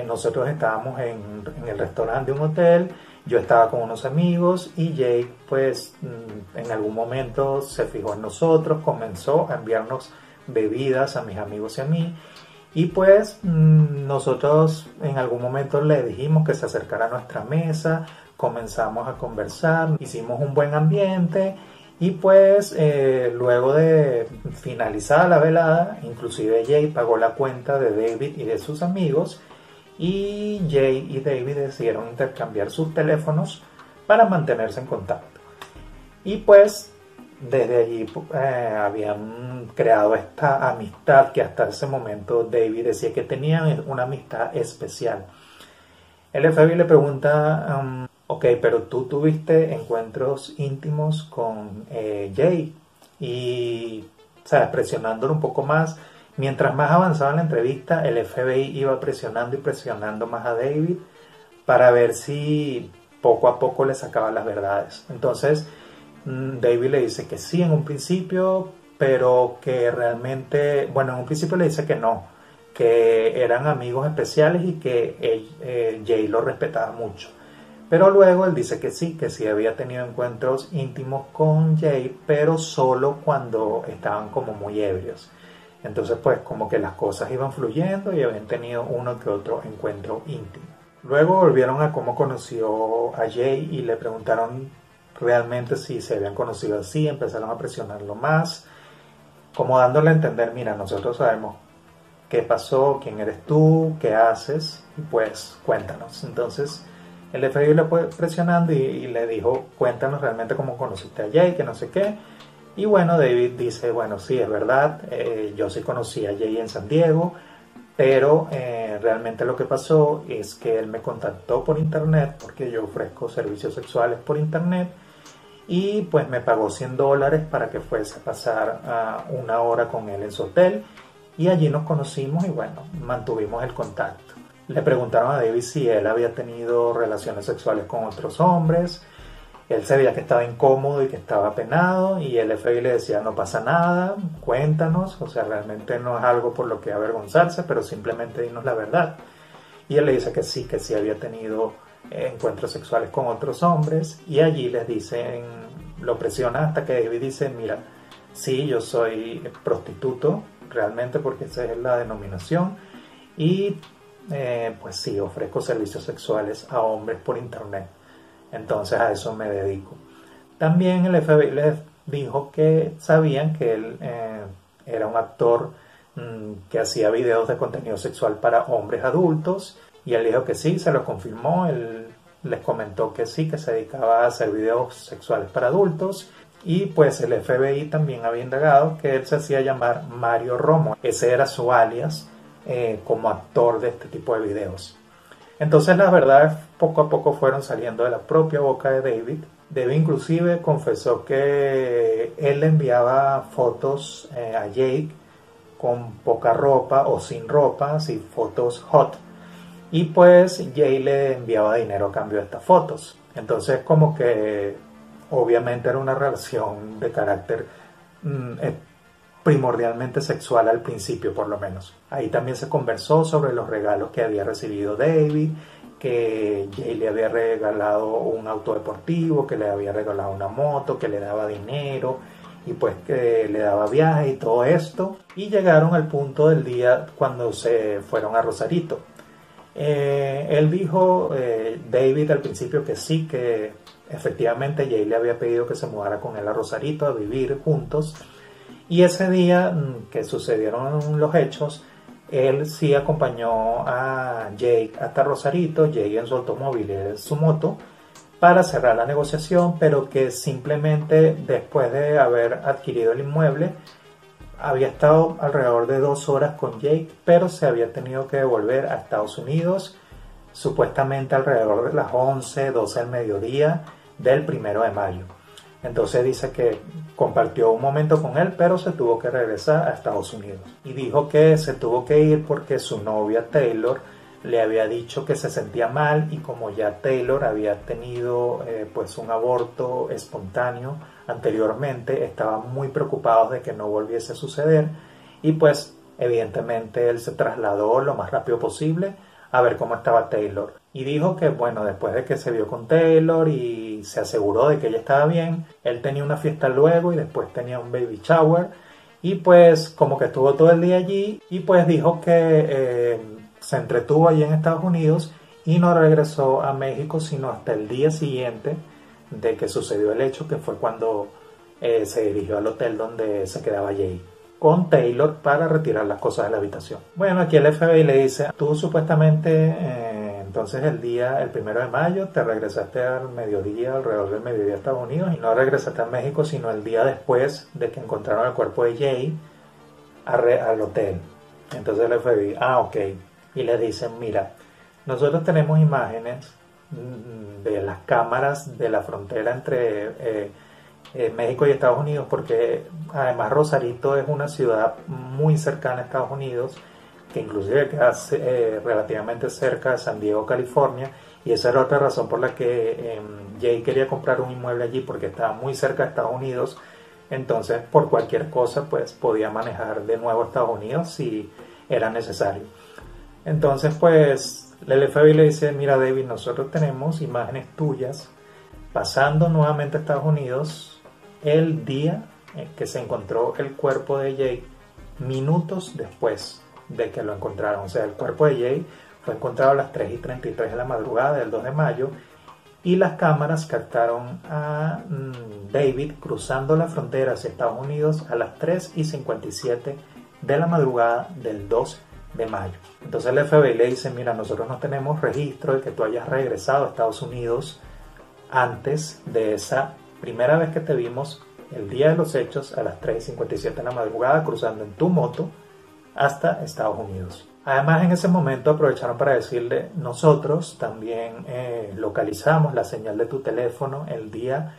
nosotros estábamos en, el restaurante de un hotel, yo estaba con unos amigos y Jay pues mm, en algún momento se fijó en nosotros, comenzó a enviarnos bebidas a mis amigos y a mí. Y pues mm, nosotros en algún momento le dijimos que se acercara a nuestra mesa, comenzamos a conversar, hicimos un buen ambiente y pues eh, luego de finalizada la velada, inclusive Jay pagó la cuenta de David y de sus amigos y Jay y David decidieron intercambiar sus teléfonos para mantenerse en contacto. Y pues desde allí eh, habían creado esta amistad que hasta ese momento David decía que tenían una amistad especial. El FBI le pregunta, um, ok, pero tú tuviste encuentros íntimos con eh, Jay y, sabes, presionándolo un poco más. Mientras más avanzaba la entrevista, el FBI iba presionando y presionando más a David para ver si poco a poco le sacaba las verdades. Entonces, Mm, David le dice que sí en un principio, pero que realmente, bueno, en un principio le dice que no, que eran amigos especiales y que eh, Jay lo respetaba mucho. Pero luego él dice que sí, que sí había tenido encuentros íntimos con Jay, pero solo cuando estaban como muy ebrios. Entonces pues como que las cosas iban fluyendo y habían tenido uno que otro encuentro íntimo. Luego volvieron a cómo conoció a Jay y le preguntaron realmente si se habían conocido así, empezaron a presionarlo más, como dándole a entender, mira, nosotros sabemos qué pasó, quién eres tú, qué haces, pues cuéntanos. Entonces el FBI le fue presionando y, le dijo, cuéntanos realmente cómo conociste a Jay, que no sé qué. Y bueno, David dice, bueno, sí, es verdad, eh, yo sí conocí a Jay en San Diego, pero eh, realmente lo que pasó es que él me contactó por internet, porque yo ofrezco servicios sexuales por internet, y pues me pagó 100 dólares para que fuese a pasar una hora con él en su hotel y allí nos conocimos y bueno, mantuvimos el contacto. Le preguntaron a David si él había tenido relaciones sexuales con otros hombres. Él sabía que estaba incómodo y que estaba penado y el FBI le decía no pasa nada, cuéntanos, o sea, realmente no es algo por lo que avergonzarse, pero simplemente dinos la verdad. Y él le dice que sí, que sí había tenido encuentros sexuales con otros hombres y allí les dicen, lo presiona hasta que David dice, mira, sí, yo soy prostituto, realmente porque esa es la denominación, y eh, pues sí, ofrezco servicios sexuales a hombres por internet. Entonces a eso me dedico. También el FBI les dijo que sabían que él eh, era un actor mm, que hacía videos de contenido sexual para hombres adultos y él dijo que sí, se lo confirmó, él les comentó que sí, que se dedicaba a hacer videos sexuales para adultos. Y pues el FBI también había indagado que él se hacía llamar Mario Romo. Ese era su alias eh, como actor de este tipo de videos. Entonces las verdades poco a poco fueron saliendo de la propia boca de David. David inclusive confesó que él le enviaba fotos eh, a Jake con poca ropa o sin ropa, así fotos hot. Y pues Jay le enviaba dinero a cambio de estas fotos. Entonces como que obviamente era una relación de carácter mm, primordialmente sexual al principio por lo menos. Ahí también se conversó sobre los regalos que había recibido David, que Jay le había regalado un auto deportivo, que le había regalado una moto, que le daba dinero y pues que le daba viajes y todo esto. Y llegaron al punto del día cuando se fueron a Rosarito. Eh, él dijo, eh, David al principio que sí, que efectivamente Jay le había pedido que se mudara con él a Rosarito a vivir juntos. Y ese día mm, que sucedieron los hechos, él sí acompañó a Jake hasta Rosarito, Jake en su automóvil en su moto, para cerrar la negociación, pero que simplemente después de haber adquirido el inmueble, había estado alrededor de dos horas con Jake, pero se había tenido que devolver a Estados Unidos, supuestamente alrededor de las 11, 12 del mediodía del primero de mayo. Entonces dice que compartió un momento con él, pero se tuvo que regresar a Estados Unidos. Y dijo que se tuvo que ir porque su novia Taylor le había dicho que se sentía mal y como ya Taylor había tenido eh, pues un aborto espontáneo anteriormente, estaban muy preocupados de que no volviese a suceder y pues evidentemente él se trasladó lo más rápido posible a ver cómo estaba Taylor. Y dijo que bueno, después de que se vio con Taylor y se aseguró de que ella estaba bien, él tenía una fiesta luego y después tenía un baby shower y pues como que estuvo todo el día allí y pues dijo que eh, se entretuvo allí en Estados Unidos y no regresó a México sino hasta el día siguiente de que sucedió el hecho, que fue cuando eh, se dirigió al hotel donde se quedaba Jay con Taylor para retirar las cosas de la habitación. Bueno, aquí el FBI le dice, tú supuestamente eh, entonces el día, el primero de mayo, te regresaste al mediodía, alrededor del mediodía a Estados Unidos y no regresaste a México sino el día después de que encontraron el cuerpo de Jay al hotel. Entonces el FBI, ah, ok, y le dicen, mira, nosotros tenemos imágenes mm, de las cámaras de la frontera entre eh, eh, México y Estados Unidos, porque además Rosarito es una ciudad muy cercana a Estados Unidos, que inclusive queda eh, relativamente cerca de San Diego, California, y esa era otra razón por la que em, Jay quería comprar un inmueble allí, porque estaba muy cerca de Estados Unidos, entonces por cualquier cosa pues podía manejar de nuevo a Estados Unidos si era necesario. Entonces, pues, el FBI le dice, mira David, nosotros tenemos imágenes tuyas pasando nuevamente a Estados Unidos el día que se encontró el cuerpo de Jay, minutos después de que lo encontraron. O sea, el cuerpo de Jay fue encontrado a las 3 y 33 de la madrugada del 2 de mayo y las cámaras captaron a mm, David cruzando la frontera hacia Estados Unidos a las 3 y 57 de la madrugada del 2 de mayo. Entonces el FBI le dice, mira, nosotros no tenemos registro de que tú hayas regresado a Estados Unidos antes de esa primera vez que te vimos el día de los hechos a las 3.57 de la madrugada cruzando en tu moto hasta Estados Unidos. Además en ese momento aprovecharon para decirle nosotros también eh, localizamos la señal de tu teléfono el día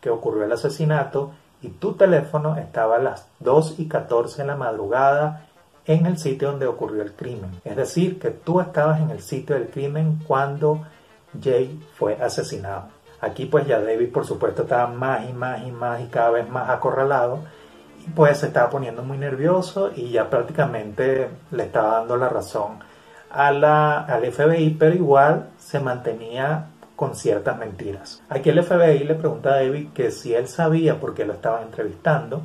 que ocurrió el asesinato y tu teléfono estaba a las 2 y 14 de la madrugada en el sitio donde ocurrió el crimen. Es decir, que tú estabas en el sitio del crimen cuando Jay fue asesinado. Aquí pues ya David por supuesto estaba más y más y más y cada vez más acorralado y pues se estaba poniendo muy nervioso y ya prácticamente le estaba dando la razón a la, al FBI, pero igual se mantenía con ciertas mentiras. Aquí el FBI le pregunta a David que si él sabía por qué lo estaba entrevistando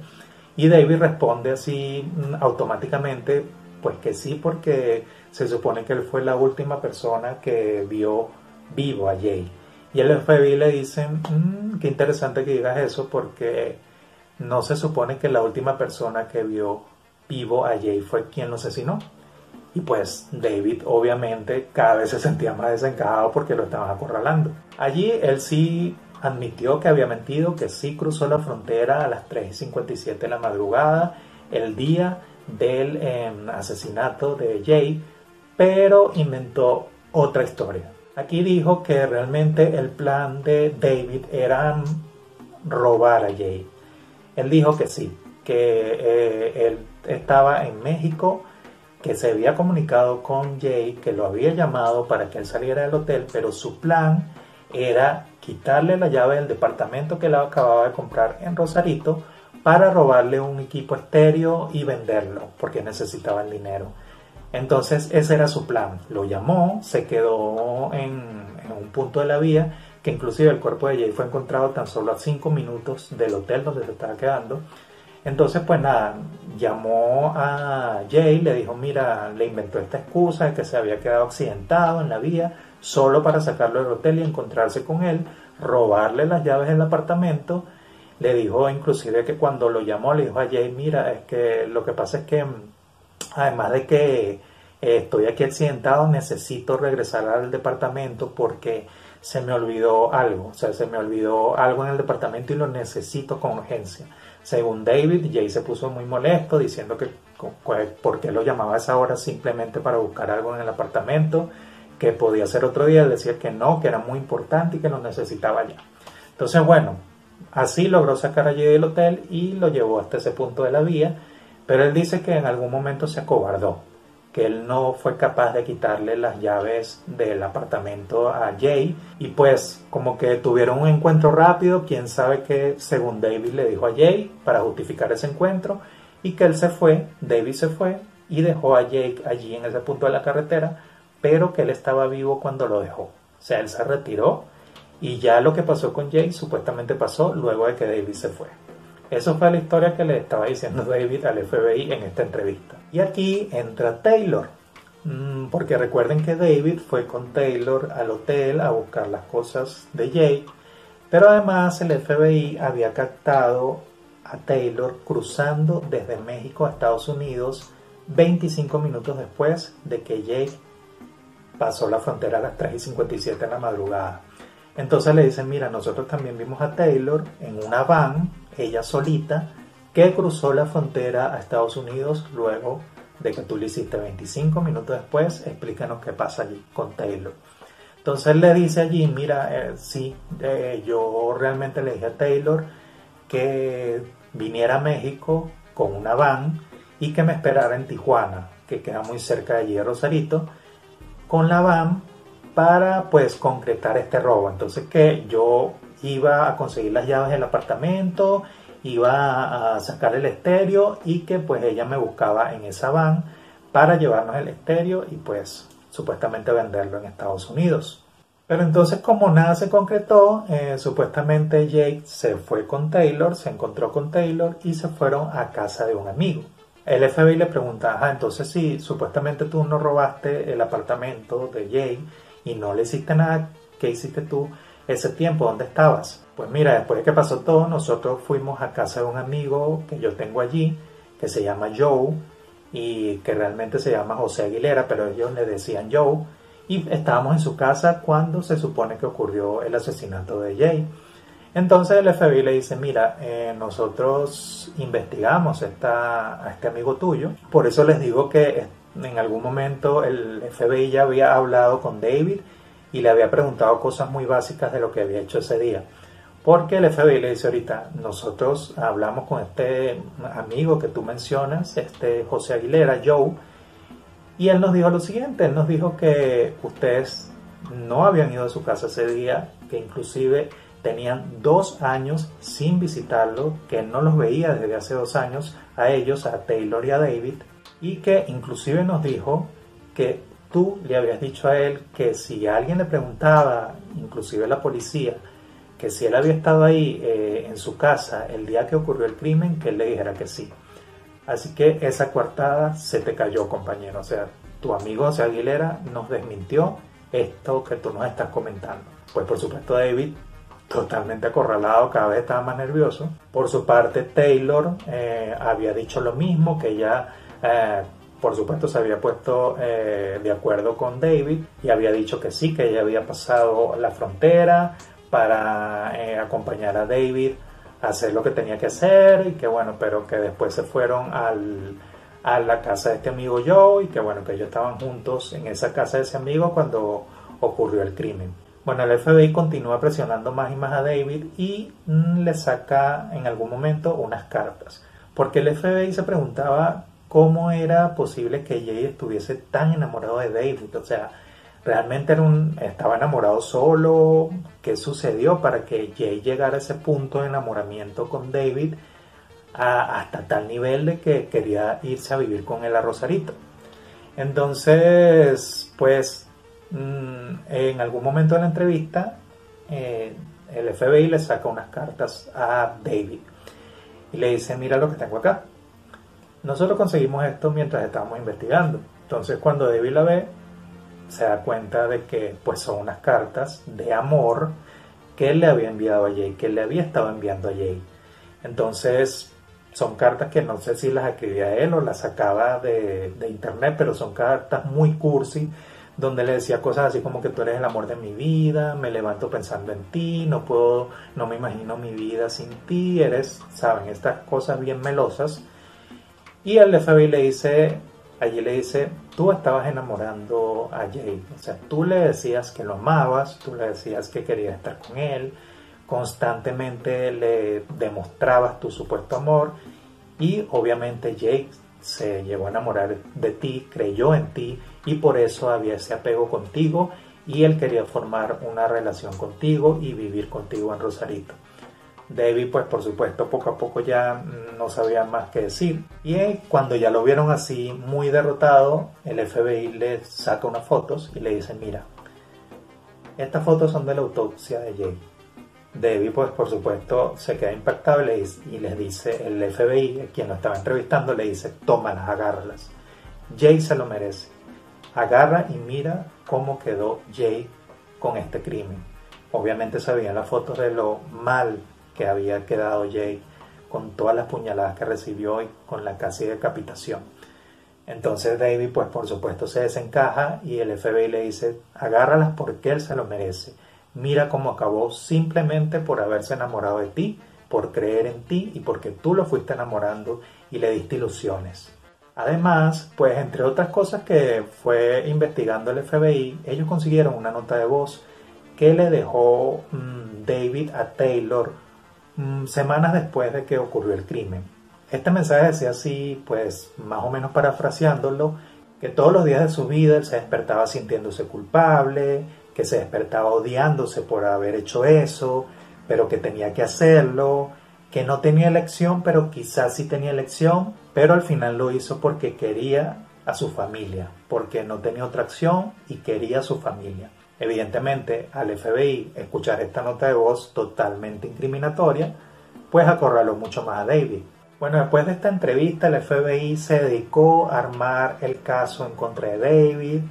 y David responde así mm, automáticamente, pues que sí, porque se supone que él fue la última persona que vio vivo a Jay. Y el FBI le dice, mm, qué interesante que digas eso, porque no se supone que la última persona que vio vivo a Jay fue quien lo asesinó. Y pues David obviamente cada vez se sentía más desencajado porque lo estaban acorralando. Allí él sí admitió que había mentido, que sí cruzó la frontera a las 3.57 de la madrugada, el día del em, asesinato de Jay, pero inventó otra historia. Aquí dijo que realmente el plan de David era robar a Jay. Él dijo que sí, que eh, él estaba en México, que se había comunicado con Jay, que lo había llamado para que él saliera del hotel, pero su plan era quitarle la llave del departamento que él acababa de comprar en Rosarito para robarle un equipo estéreo y venderlo, porque necesitaba el dinero. Entonces ese era su plan. Lo llamó, se quedó en, un punto de la vía, que inclusive el cuerpo de Jay fue encontrado tan solo a cinco minutos del hotel donde se estaba quedando. Entonces, pues nada, llamó a Jay, le dijo, mira, le inventó esta excusa de que se había quedado accidentado en la vía, solo para sacarlo del hotel y encontrarse con él, robarle las llaves del apartamento. Le dijo inclusive que cuando lo llamó, le dijo a Jay, mira, es que lo que pasa es que además de que eh, estoy aquí accidentado, necesito regresar al departamento porque se me olvidó algo, o sea, se me olvidó algo en el departamento y lo necesito con urgencia. Según David, Jay se puso muy molesto diciendo que por qué lo llamaba a esa hora simplemente para buscar algo en el apartamento, que podía ser otro día, decir que no, que era muy importante y que lo necesitaba ya. Entonces, bueno, así logró sacar a Jay del hotel y lo llevó hasta ese punto de la vía pero él dice que en algún momento se acobardó, que él no fue capaz de quitarle las llaves del apartamento a Jay y pues como que tuvieron un encuentro rápido, quién sabe qué según David le dijo a Jay para justificar ese encuentro y que él se fue, David se fue y dejó a Jake allí en ese punto de la carretera, pero que él estaba vivo cuando lo dejó. O sea, él se retiró y ya lo que pasó con Jake supuestamente pasó luego de que David se fue. Eso fue la historia que le estaba diciendo David al FBI en esta entrevista. Y aquí entra Taylor, mm, porque recuerden que David fue con Taylor al hotel a buscar las cosas de Jake, pero además el FBI había captado a Taylor cruzando desde México a Estados Unidos 25 minutos después de que Jake pasó la frontera a las 3 y 57 en la madrugada. Entonces le dicen, mira, nosotros también vimos a Taylor en una van ella solita, que cruzó la frontera a Estados Unidos luego de que tú le hiciste 25 minutos después, explícanos qué pasa allí con Taylor. Entonces le dice allí, mira, eh, sí, eh, yo realmente le dije a Taylor que viniera a México con una van y que me esperara en Tijuana, que queda muy cerca de allí de Rosarito, con la van para pues concretar este robo. Entonces que yo iba a conseguir las llaves del apartamento, iba a sacar el estéreo y que pues ella me buscaba en esa van para llevarnos el estéreo y pues supuestamente venderlo en Estados Unidos. Pero entonces como nada se concretó, eh, supuestamente Jake se fue con Taylor, se encontró con Taylor y se fueron a casa de un amigo. El FBI le pregunta, ah, entonces si supuestamente tú no robaste el apartamento de Jake y no le hiciste nada, ¿qué hiciste tú? Ese tiempo, ¿dónde estabas? Pues mira, después de que pasó todo, nosotros fuimos a casa de un amigo que yo tengo allí, que se llama Joe, y que realmente se llama José Aguilera, pero ellos le decían Joe, y estábamos en su casa cuando se supone que ocurrió el asesinato de Jay. Entonces el FBI le dice, mira, eh, nosotros investigamos a este amigo tuyo, por eso les digo que en algún momento el FBI ya había hablado con David y le había preguntado cosas muy básicas de lo que había hecho ese día. Porque el FBI le dice ahorita, nosotros hablamos con este amigo que tú mencionas, este José Aguilera, Joe, y él nos dijo lo siguiente, él nos dijo que ustedes no habían ido a su casa ese día, que inclusive tenían dos años sin visitarlo, que él no los veía desde hace dos años a ellos, a Taylor y a David, y que inclusive nos dijo que tú le habías dicho a él que si alguien le preguntaba, inclusive la policía, que si él había estado ahí eh, en su casa el día que ocurrió el crimen, que él le dijera que sí. Así que esa coartada se te cayó, compañero. O sea, tu amigo José Aguilera nos desmintió esto que tú nos estás comentando. Pues por supuesto David, totalmente acorralado, cada vez estaba más nervioso. Por su parte, Taylor eh, había dicho lo mismo, que ya eh, por supuesto se había puesto eh, de acuerdo con David y había dicho que sí, que ella había pasado la frontera para eh, acompañar a David a hacer lo que tenía que hacer y que bueno, pero que después se fueron al, a la casa de este amigo Joe y que bueno, que ellos estaban juntos en esa casa de ese amigo cuando ocurrió el crimen. Bueno, el FBI continúa presionando más y más a David y mm, le saca en algún momento unas cartas. Porque el FBI se preguntaba cómo era posible que Jay estuviese tan enamorado de David. O sea, realmente era un, estaba enamorado solo. ¿Qué sucedió para que Jay llegara a ese punto de enamoramiento con David hasta tal nivel de que quería irse a vivir con él a Rosarito? Entonces, pues Mm, en algún momento de la entrevista, eh, el FBI le saca unas cartas a David y le dice, mira lo que tengo acá. Nosotros conseguimos esto mientras estábamos investigando. Entonces cuando David la ve, se da cuenta de que pues son unas cartas de amor que él le había enviado a Jay, que él le había estado enviando a Jay. Entonces son cartas que no sé si las escribía él o las sacaba de, de internet, pero son cartas muy cursi donde le decía cosas así como que tú eres el amor de mi vida, me levanto pensando en ti, no puedo, no me imagino mi vida sin ti, eres, saben, estas cosas bien melosas. Y el FBI le dice, allí le dice, tú estabas enamorando a Jay, o sea, tú le decías que lo amabas, tú le decías que querías estar con él, constantemente le demostrabas tu supuesto amor. Y obviamente Jake se llegó a enamorar de ti, creyó en ti. Y por eso había ese apego contigo. Y él quería formar una relación contigo y vivir contigo en Rosarito. David pues por supuesto poco a poco ya no sabía más que decir. Y cuando ya lo vieron así muy derrotado el FBI le saca unas fotos y le dice mira estas fotos son de la autopsia de Jay David pues por supuesto se queda impactable y, les dice el FBI quien lo estaba entrevistando le dice tómalas agárralas Jay se lo merece. Agarra y mira cómo quedó Jay con este crimen. Obviamente se veían las fotos de lo mal que había quedado Jay con todas las puñaladas que recibió y con la casi decapitación. Entonces David, pues por supuesto, se desencaja y el FBI le dice, agárralas porque él se lo merece. Mira cómo acabó simplemente por haberse enamorado de ti, por creer en ti y porque tú lo fuiste enamorando y le diste ilusiones. Además, pues entre otras cosas que fue investigando el FBI, ellos consiguieron una nota de voz que le dejó mm, David a Taylor mm, semanas después de que ocurrió el crimen. Este mensaje decía así, pues más o menos parafraseándolo, que todos los días de su vida él se despertaba sintiéndose culpable, que se despertaba odiándose por haber hecho eso, pero que tenía que hacerlo, que no tenía elección, pero quizás sí tenía elección, pero al final lo hizo porque quería a su familia, porque no tenía otra acción y quería a su familia. Evidentemente, al FBI escuchar esta nota de voz totalmente incriminatoria, pues acorraló mucho más a David. Bueno, después de esta entrevista, el FBI se dedicó a armar el caso en contra de David,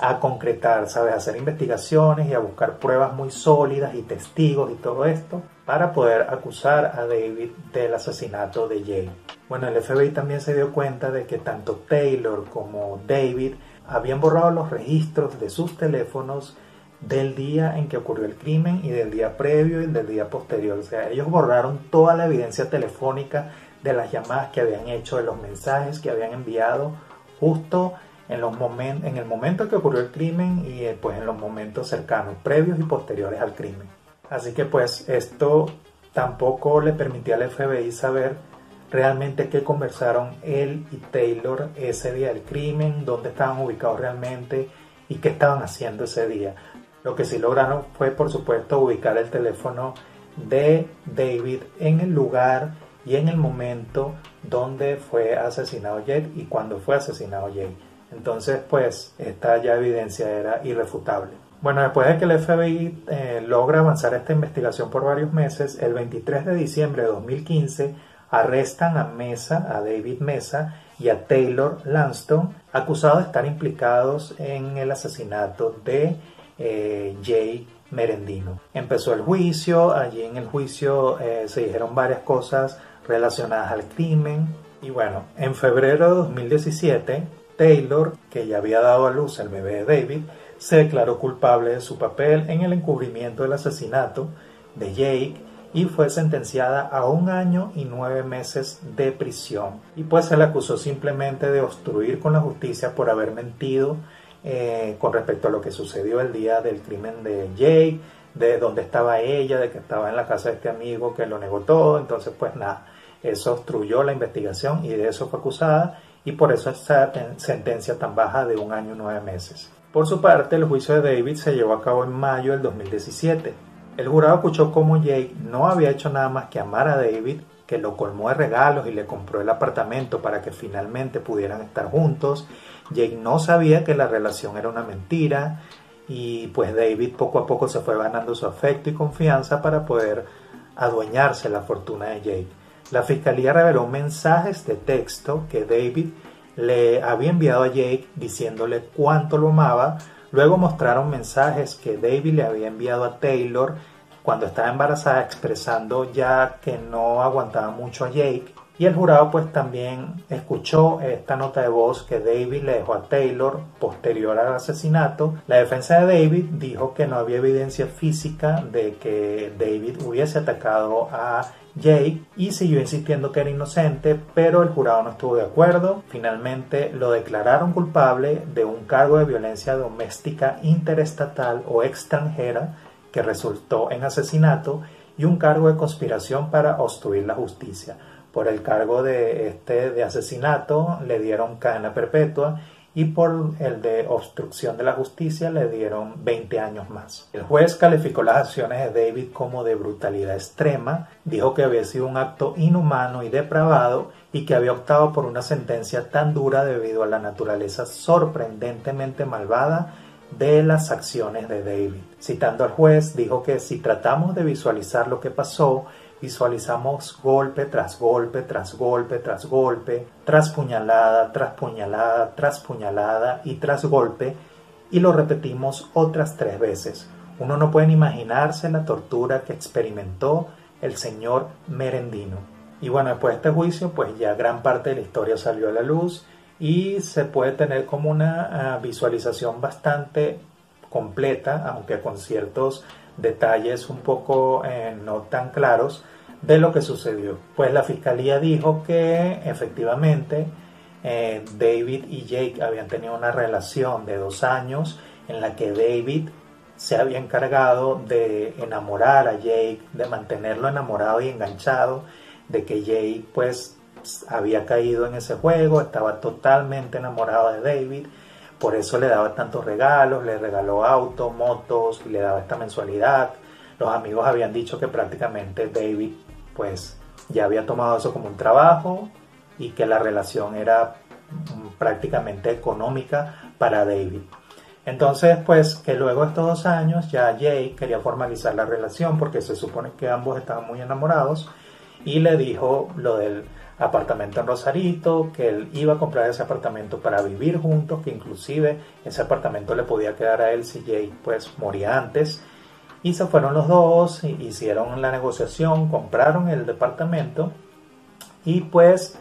a concretar, ¿sabes? A hacer investigaciones y a buscar pruebas muy sólidas y testigos y todo esto para poder acusar a David del asesinato de Jay. Bueno, el FBI también se dio cuenta de que tanto Taylor como David habían borrado los registros de sus teléfonos del día en que ocurrió el crimen y del día previo y del día posterior. O sea, ellos borraron toda la evidencia telefónica de las llamadas que habían hecho, de los mensajes que habían enviado justo en, los en el momento en que ocurrió el crimen y eh, pues en los momentos cercanos, previos y posteriores al crimen. Así que pues esto tampoco le permitía al FBI saber realmente qué conversaron él y Taylor ese día del crimen, dónde estaban ubicados realmente y qué estaban haciendo ese día. Lo que sí lograron fue por supuesto ubicar el teléfono de David en el lugar y en el momento donde fue asesinado Jay y cuando fue asesinado Jay. Entonces pues esta ya evidencia era irrefutable. Bueno, después de que el FBI eh, logra avanzar esta investigación por varios meses, el 23 de diciembre de 2015 arrestan a Mesa, a David Mesa y a Taylor Lanston, acusados de estar implicados en el asesinato de eh, Jay Merendino. Empezó el juicio, allí en el juicio eh, se dijeron varias cosas relacionadas al crimen y bueno, en febrero de 2017 Taylor, que ya había dado a luz al bebé de David, se declaró culpable de su papel en el encubrimiento del asesinato de Jake y fue sentenciada a un año y nueve meses de prisión. Y pues se le acusó simplemente de obstruir con la justicia por haber mentido eh, con respecto a lo que sucedió el día del crimen de Jake, de dónde estaba ella, de que estaba en la casa de este amigo que lo negó todo. Entonces pues nada, eso obstruyó la investigación y de eso fue acusada y por eso esa sentencia tan baja de un año y nueve meses. Por su parte, el juicio de David se llevó a cabo en mayo del 2017. El jurado escuchó cómo Jake no había hecho nada más que amar a David, que lo colmó de regalos y le compró el apartamento para que finalmente pudieran estar juntos. Jake no sabía que la relación era una mentira y pues David poco a poco se fue ganando su afecto y confianza para poder adueñarse la fortuna de Jake. La fiscalía reveló mensajes de texto que David le había enviado a Jake diciéndole cuánto lo amaba. Luego mostraron mensajes que David le había enviado a Taylor cuando estaba embarazada expresando ya que no aguantaba mucho a Jake. Y el jurado pues también escuchó esta nota de voz que David le dejó a Taylor posterior al asesinato. La defensa de David dijo que no había evidencia física de que David hubiese atacado a Jake y siguió insistiendo que era inocente, pero el jurado no estuvo de acuerdo. Finalmente lo declararon culpable de un cargo de violencia doméstica interestatal o extranjera que resultó en asesinato y un cargo de conspiración para obstruir la justicia. Por el cargo de este de asesinato le dieron cadena perpetua y por el de obstrucción de la justicia le dieron 20 años más. El juez calificó las acciones de David como de brutalidad extrema, dijo que había sido un acto inhumano y depravado y que había optado por una sentencia tan dura debido a la naturaleza sorprendentemente malvada de las acciones de David. Citando al juez, dijo que si tratamos de visualizar lo que pasó, visualizamos golpe tras golpe, tras golpe, tras golpe, tras puñalada, tras puñalada, tras puñalada y tras golpe, y lo repetimos otras tres veces. Uno no puede imaginarse la tortura que experimentó el señor Merendino. Y bueno, después de este juicio, pues ya gran parte de la historia salió a la luz y se puede tener como una ah, visualización bastante completa, aunque con ciertos detalles un poco eh, no tan claros de lo que sucedió. Pues la fiscalía dijo que efectivamente eh, David y Jake habían tenido una relación de dos años en la que David se había encargado de enamorar a Jake, de mantenerlo enamorado y enganchado, de que Jake pues había caído en ese juego, estaba totalmente enamorado de David, por eso le daba tantos regalos, le regaló autos, motos, le daba esta mensualidad. Los amigos habían dicho que prácticamente David pues ya había tomado eso como un trabajo y que la relación era prácticamente económica para David. Entonces, pues que luego de estos dos años ya Jay quería formalizar la relación porque se supone que ambos estaban muy enamorados y le dijo lo del apartamento en Rosarito, que él iba a comprar ese apartamento para vivir juntos, que inclusive ese apartamento le podía quedar a él si Jay pues moría antes y se fueron los dos, hicieron la negociación, compraron el departamento y pues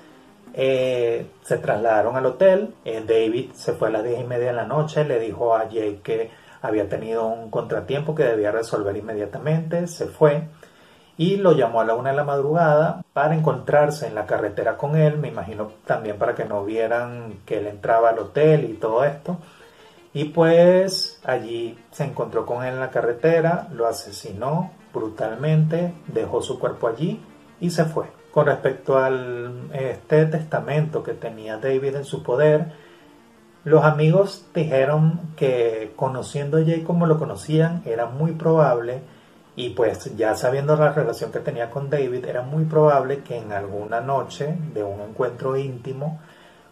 eh, se trasladaron al hotel. Eh, David se fue a las diez y media de la noche, le dijo a Jake que había tenido un contratiempo que debía resolver inmediatamente, se fue y lo llamó a la una de la madrugada para encontrarse en la carretera con él, me imagino también para que no vieran que él entraba al hotel y todo esto. Y pues allí se encontró con él en la carretera, lo asesinó brutalmente, dejó su cuerpo allí y se fue. Con respecto al este testamento que tenía David en su poder, los amigos dijeron que conociendo a Jay como lo conocían, era muy probable, y pues ya sabiendo la relación que tenía con David, era muy probable que en alguna noche de un encuentro íntimo,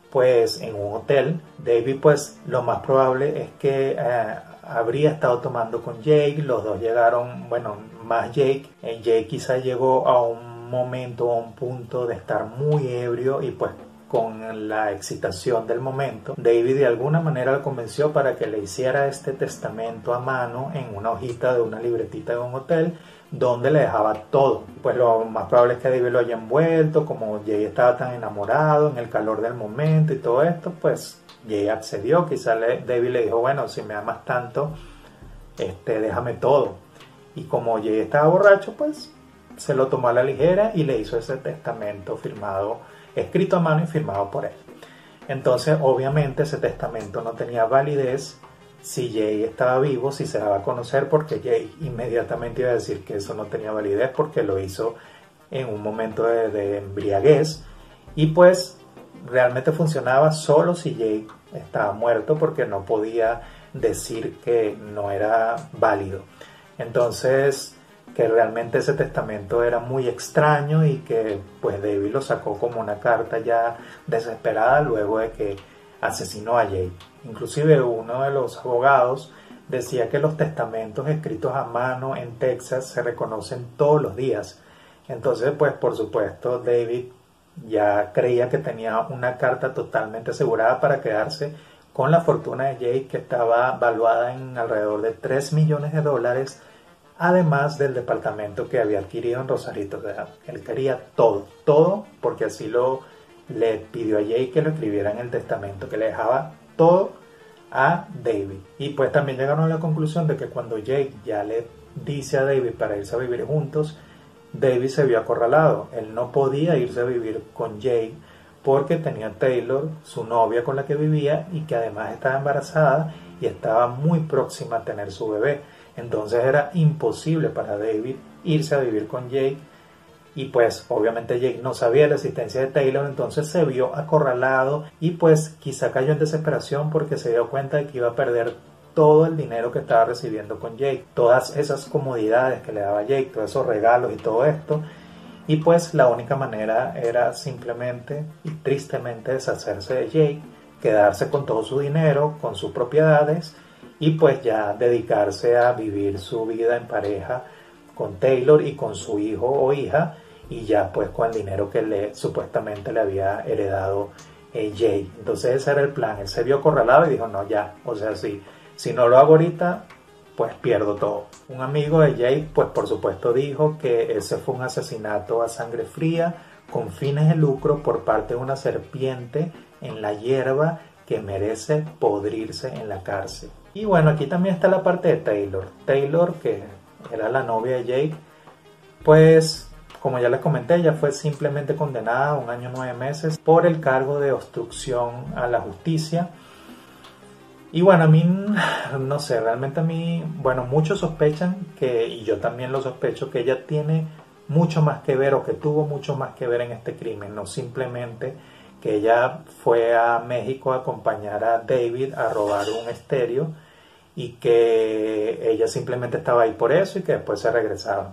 pues en un hotel, David pues lo más probable es que eh, habría estado tomando con Jake, los dos llegaron, bueno, más Jake, Jake quizá llegó a un momento, a un punto de estar muy ebrio y pues con la excitación del momento, David de alguna manera lo convenció para que le hiciera este testamento a mano en una hojita de una libretita de un hotel donde le dejaba todo. Pues lo más probable es que David lo haya envuelto, como Jay estaba tan enamorado en el calor del momento y todo esto, pues Jay accedió, quizá David le dijo, bueno, si me amas tanto, este, déjame todo. Y como Jay estaba borracho, pues se lo tomó a la ligera y le hizo ese testamento firmado, escrito a mano y firmado por él. Entonces, obviamente, ese testamento no tenía validez si Jay estaba vivo, si se daba a conocer, porque Jay inmediatamente iba a decir que eso no tenía validez porque lo hizo en un momento de, embriaguez. Y pues realmente funcionaba solo si Jay estaba muerto porque no podía decir que no era válido. Entonces, que realmente ese testamento era muy extraño y que pues David lo sacó como una carta ya desesperada luego de que asesinó a Jay. Inclusive uno de los abogados decía que los testamentos escritos a mano en Texas se reconocen todos los días. Entonces, pues por supuesto, David ya creía que tenía una carta totalmente asegurada para quedarse con la fortuna de Jay que estaba valuada en alrededor de 3 millones de dólares, además del departamento que había adquirido en Rosarito. él quería todo, todo, porque así lo le pidió a Jay que lo escribiera en el testamento, que le dejaba todo a David. Y pues también llegaron a la conclusión de que cuando Jake ya le dice a David para irse a vivir juntos, David se vio acorralado. Él no podía irse a vivir con Jake porque tenía Taylor, su novia con la que vivía, y que además estaba embarazada y estaba muy próxima a tener su bebé. Entonces era imposible para David irse a vivir con Jake y pues obviamente Jake no sabía la existencia de Taylor, entonces se vio acorralado y pues quizá cayó en desesperación porque se dio cuenta de que iba a perder todo el dinero que estaba recibiendo con Jake, todas esas comodidades que le daba Jake, todos esos regalos y todo esto. Y pues la única manera era simplemente y tristemente deshacerse de Jake, quedarse con todo su dinero, con sus propiedades y pues ya dedicarse a vivir su vida en pareja con Taylor y con su hijo o hija y ya pues con el dinero que le supuestamente le había heredado eh, Jay. Entonces ese era el plan. Él se vio acorralado y dijo, no, ya, o sea, si, si no lo hago ahorita, pues pierdo todo. Un amigo de Jay, pues por supuesto dijo que ese fue un asesinato a sangre fría con fines de lucro por parte de una serpiente en la hierba que merece podrirse en la cárcel. Y bueno, aquí también está la parte de Taylor. Taylor, que era la novia de Jake, pues como ya les comenté, ella fue simplemente condenada a un año nueve meses por el cargo de obstrucción a la justicia. Y bueno, a mí, no sé, realmente a mí, bueno, muchos sospechan que, y yo también lo sospecho, que ella tiene mucho más que ver o que tuvo mucho más que ver en este crimen, no simplemente que ella fue a México a acompañar a David a robar un estéreo y que ella simplemente estaba ahí por eso y que después se regresaron.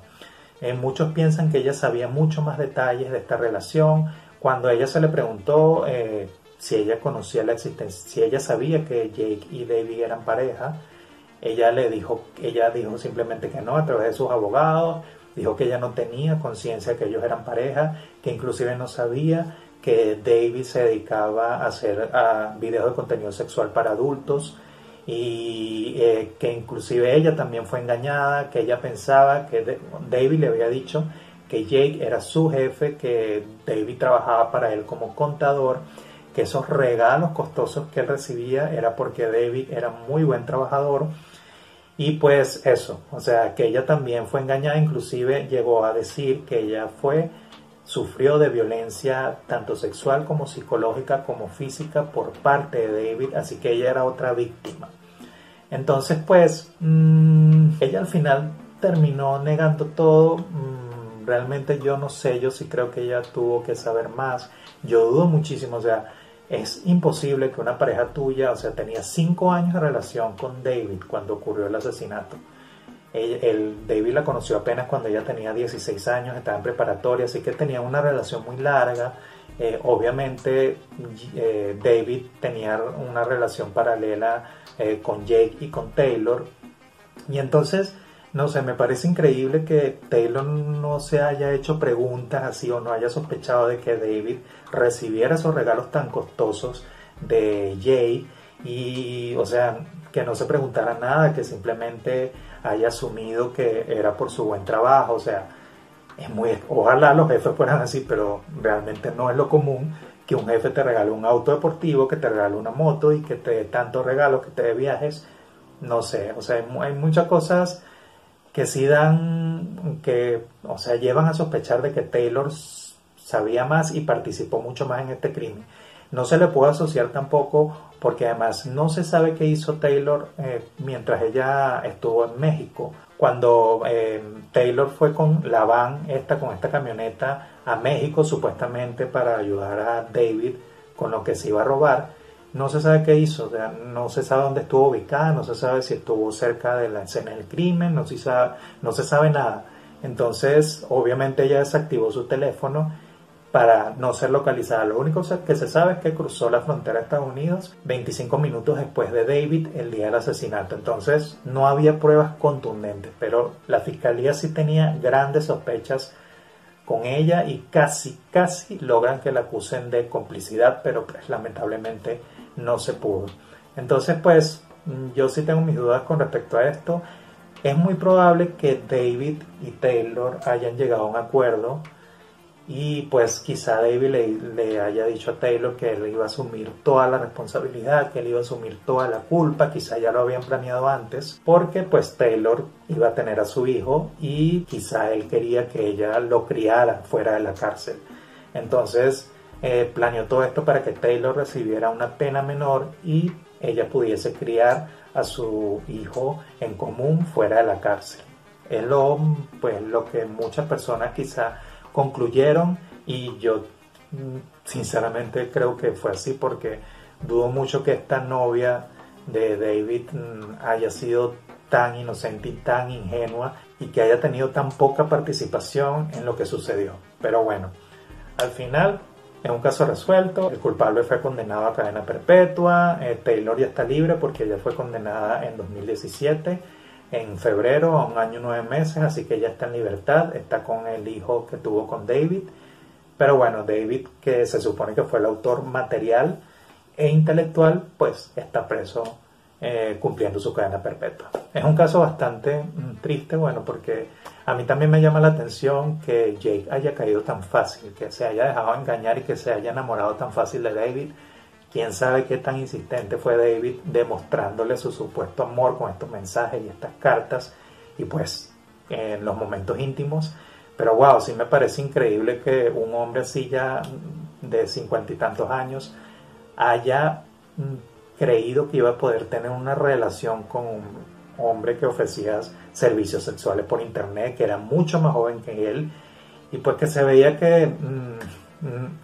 Eh, muchos piensan que ella sabía mucho más detalles de esta relación. Cuando ella se le preguntó eh, si ella conocía la existencia, si ella sabía que Jake y David eran pareja, ella le dijo, ella dijo simplemente que no a través de sus abogados, dijo que ella no tenía conciencia que ellos eran pareja, que inclusive no sabía que David se dedicaba a hacer videos de contenido sexual para adultos, y eh, que inclusive ella también fue engañada, que ella pensaba que David le había dicho que Jake era su jefe, que David trabajaba para él como contador, que esos regalos costosos que él recibía era porque David era muy buen trabajador. Y pues eso, o sea, que ella también fue engañada, inclusive llegó a decir que ella fue sufrió de violencia tanto sexual como psicológica como física por parte de David, así que ella era otra víctima. Entonces, pues, mm, ella al final terminó negando todo. Mm, realmente yo no sé, yo sí creo que ella tuvo que saber más. Yo dudo muchísimo, o sea, es imposible que una pareja tuya, o sea, tenía cinco años de relación con David cuando ocurrió el asesinato. El, David la conoció apenas cuando ella tenía 16 años, estaba en preparatoria, así que tenía una relación muy larga. Eh, obviamente eh, David tenía una relación paralela eh, con Jake y con Taylor. Y entonces, no sé, me parece increíble que Taylor no se haya hecho preguntas así o no haya sospechado de que David recibiera esos regalos tan costosos de Jake y, o sea, que no se preguntara nada, que simplemente haya asumido que era por su buen trabajo, o sea, es muy, ojalá los jefes fueran así, pero realmente no es lo común que un jefe te regale un auto deportivo, que te regale una moto y que te dé tantos regalos, que te dé viajes, no sé, o sea, hay, muchas cosas que sí dan, que, o sea, llevan a sospechar de que Taylor sabía más y participó mucho más en este crimen. No se le puede asociar tampoco porque además no se sabe qué hizo Taylor eh, mientras ella estuvo en México. Cuando eh, Taylor fue con la van, esta, con esta camioneta a México supuestamente para ayudar a David con lo que se iba a robar, no se sabe qué hizo, no se sabe dónde estuvo ubicada, no se sabe si estuvo cerca de la escena del crimen, no se sabe, no se sabe nada. Entonces, obviamente ella desactivó su teléfono para no ser localizada. Lo único que se sabe es que cruzó la frontera de Estados Unidos 25 minutos después de David el día del asesinato. Entonces no había pruebas contundentes, pero la fiscalía sí tenía grandes sospechas con ella y casi, casi logran que la acusen de complicidad, pero pues, lamentablemente no se pudo. Entonces pues yo sí tengo mis dudas con respecto a esto. Es muy probable que David y Taylor hayan llegado a un acuerdo y pues quizá David le, haya dicho a Taylor que él iba a asumir toda la responsabilidad, que él iba a asumir toda la culpa, quizá ya lo habían planeado antes, porque pues Taylor iba a tener a su hijo y quizá él quería que ella lo criara fuera de la cárcel. Entonces eh, planeó todo esto para que Taylor recibiera una pena menor y ella pudiese criar a su hijo en común fuera de la cárcel. Es lo, pues, lo que muchas personas quizá concluyeron y yo mm, sinceramente creo que fue así porque dudo mucho que esta novia de David mm, haya sido tan inocente y tan ingenua y que haya tenido tan poca participación en lo que sucedió. Pero bueno, al final es un caso resuelto, el culpable fue condenado a cadena perpetua, eh, Taylor ya está libre porque ella fue condenada en 2017 en febrero a un año y nueve meses, así que ya está en libertad, está con el hijo que tuvo con David. Pero bueno, David, que se supone que fue el autor material e intelectual, pues está preso eh, cumpliendo su cadena perpetua. Es un caso bastante mm, triste, bueno, porque a mí también me llama la atención que Jake haya caído tan fácil, que se haya dejado engañar y que se haya enamorado tan fácil de David Quién sabe qué tan insistente fue David demostrándole su supuesto amor con estos mensajes y estas cartas y pues en los momentos íntimos. Pero wow, sí me parece increíble que un hombre así ya de cincuenta y tantos años haya mm, creído que iba a poder tener una relación con un hombre que ofrecía servicios sexuales por internet, que era mucho más joven que él, y pues que se veía que mm,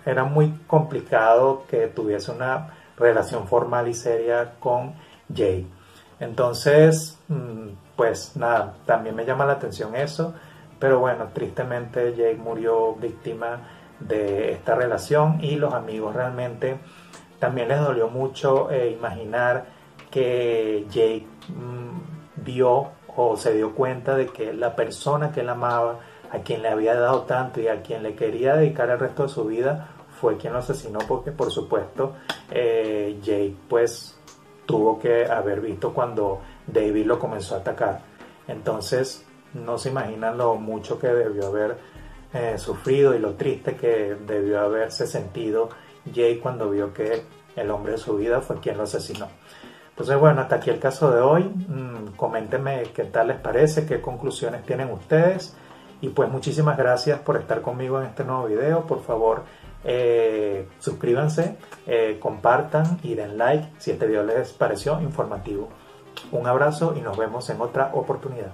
era muy complicado que tuviese una relación formal y seria con Jay. Entonces, mm, pues nada, también me llama la atención eso, pero bueno, tristemente Jay murió víctima de esta relación y los amigos realmente también les dolió mucho eh, imaginar que Jay mm, vio o se dio cuenta de que la persona que él amaba a quien le había dado tanto y a quien le quería dedicar el resto de su vida fue quien lo asesinó porque por supuesto eh, Jake pues tuvo que haber visto cuando David lo comenzó a atacar. Entonces no se imaginan lo mucho que debió haber eh, sufrido y lo triste que debió haberse sentido Jake cuando vio que el hombre de su vida fue quien lo asesinó. Entonces, bueno, hasta aquí el caso de hoy. Mm, coméntenme qué tal les parece, qué conclusiones tienen ustedes. Y pues muchísimas gracias por estar conmigo en este nuevo video. Por favor, eh, suscríbanse, eh, compartan y den like si este video les pareció informativo. Un abrazo y nos vemos en otra oportunidad.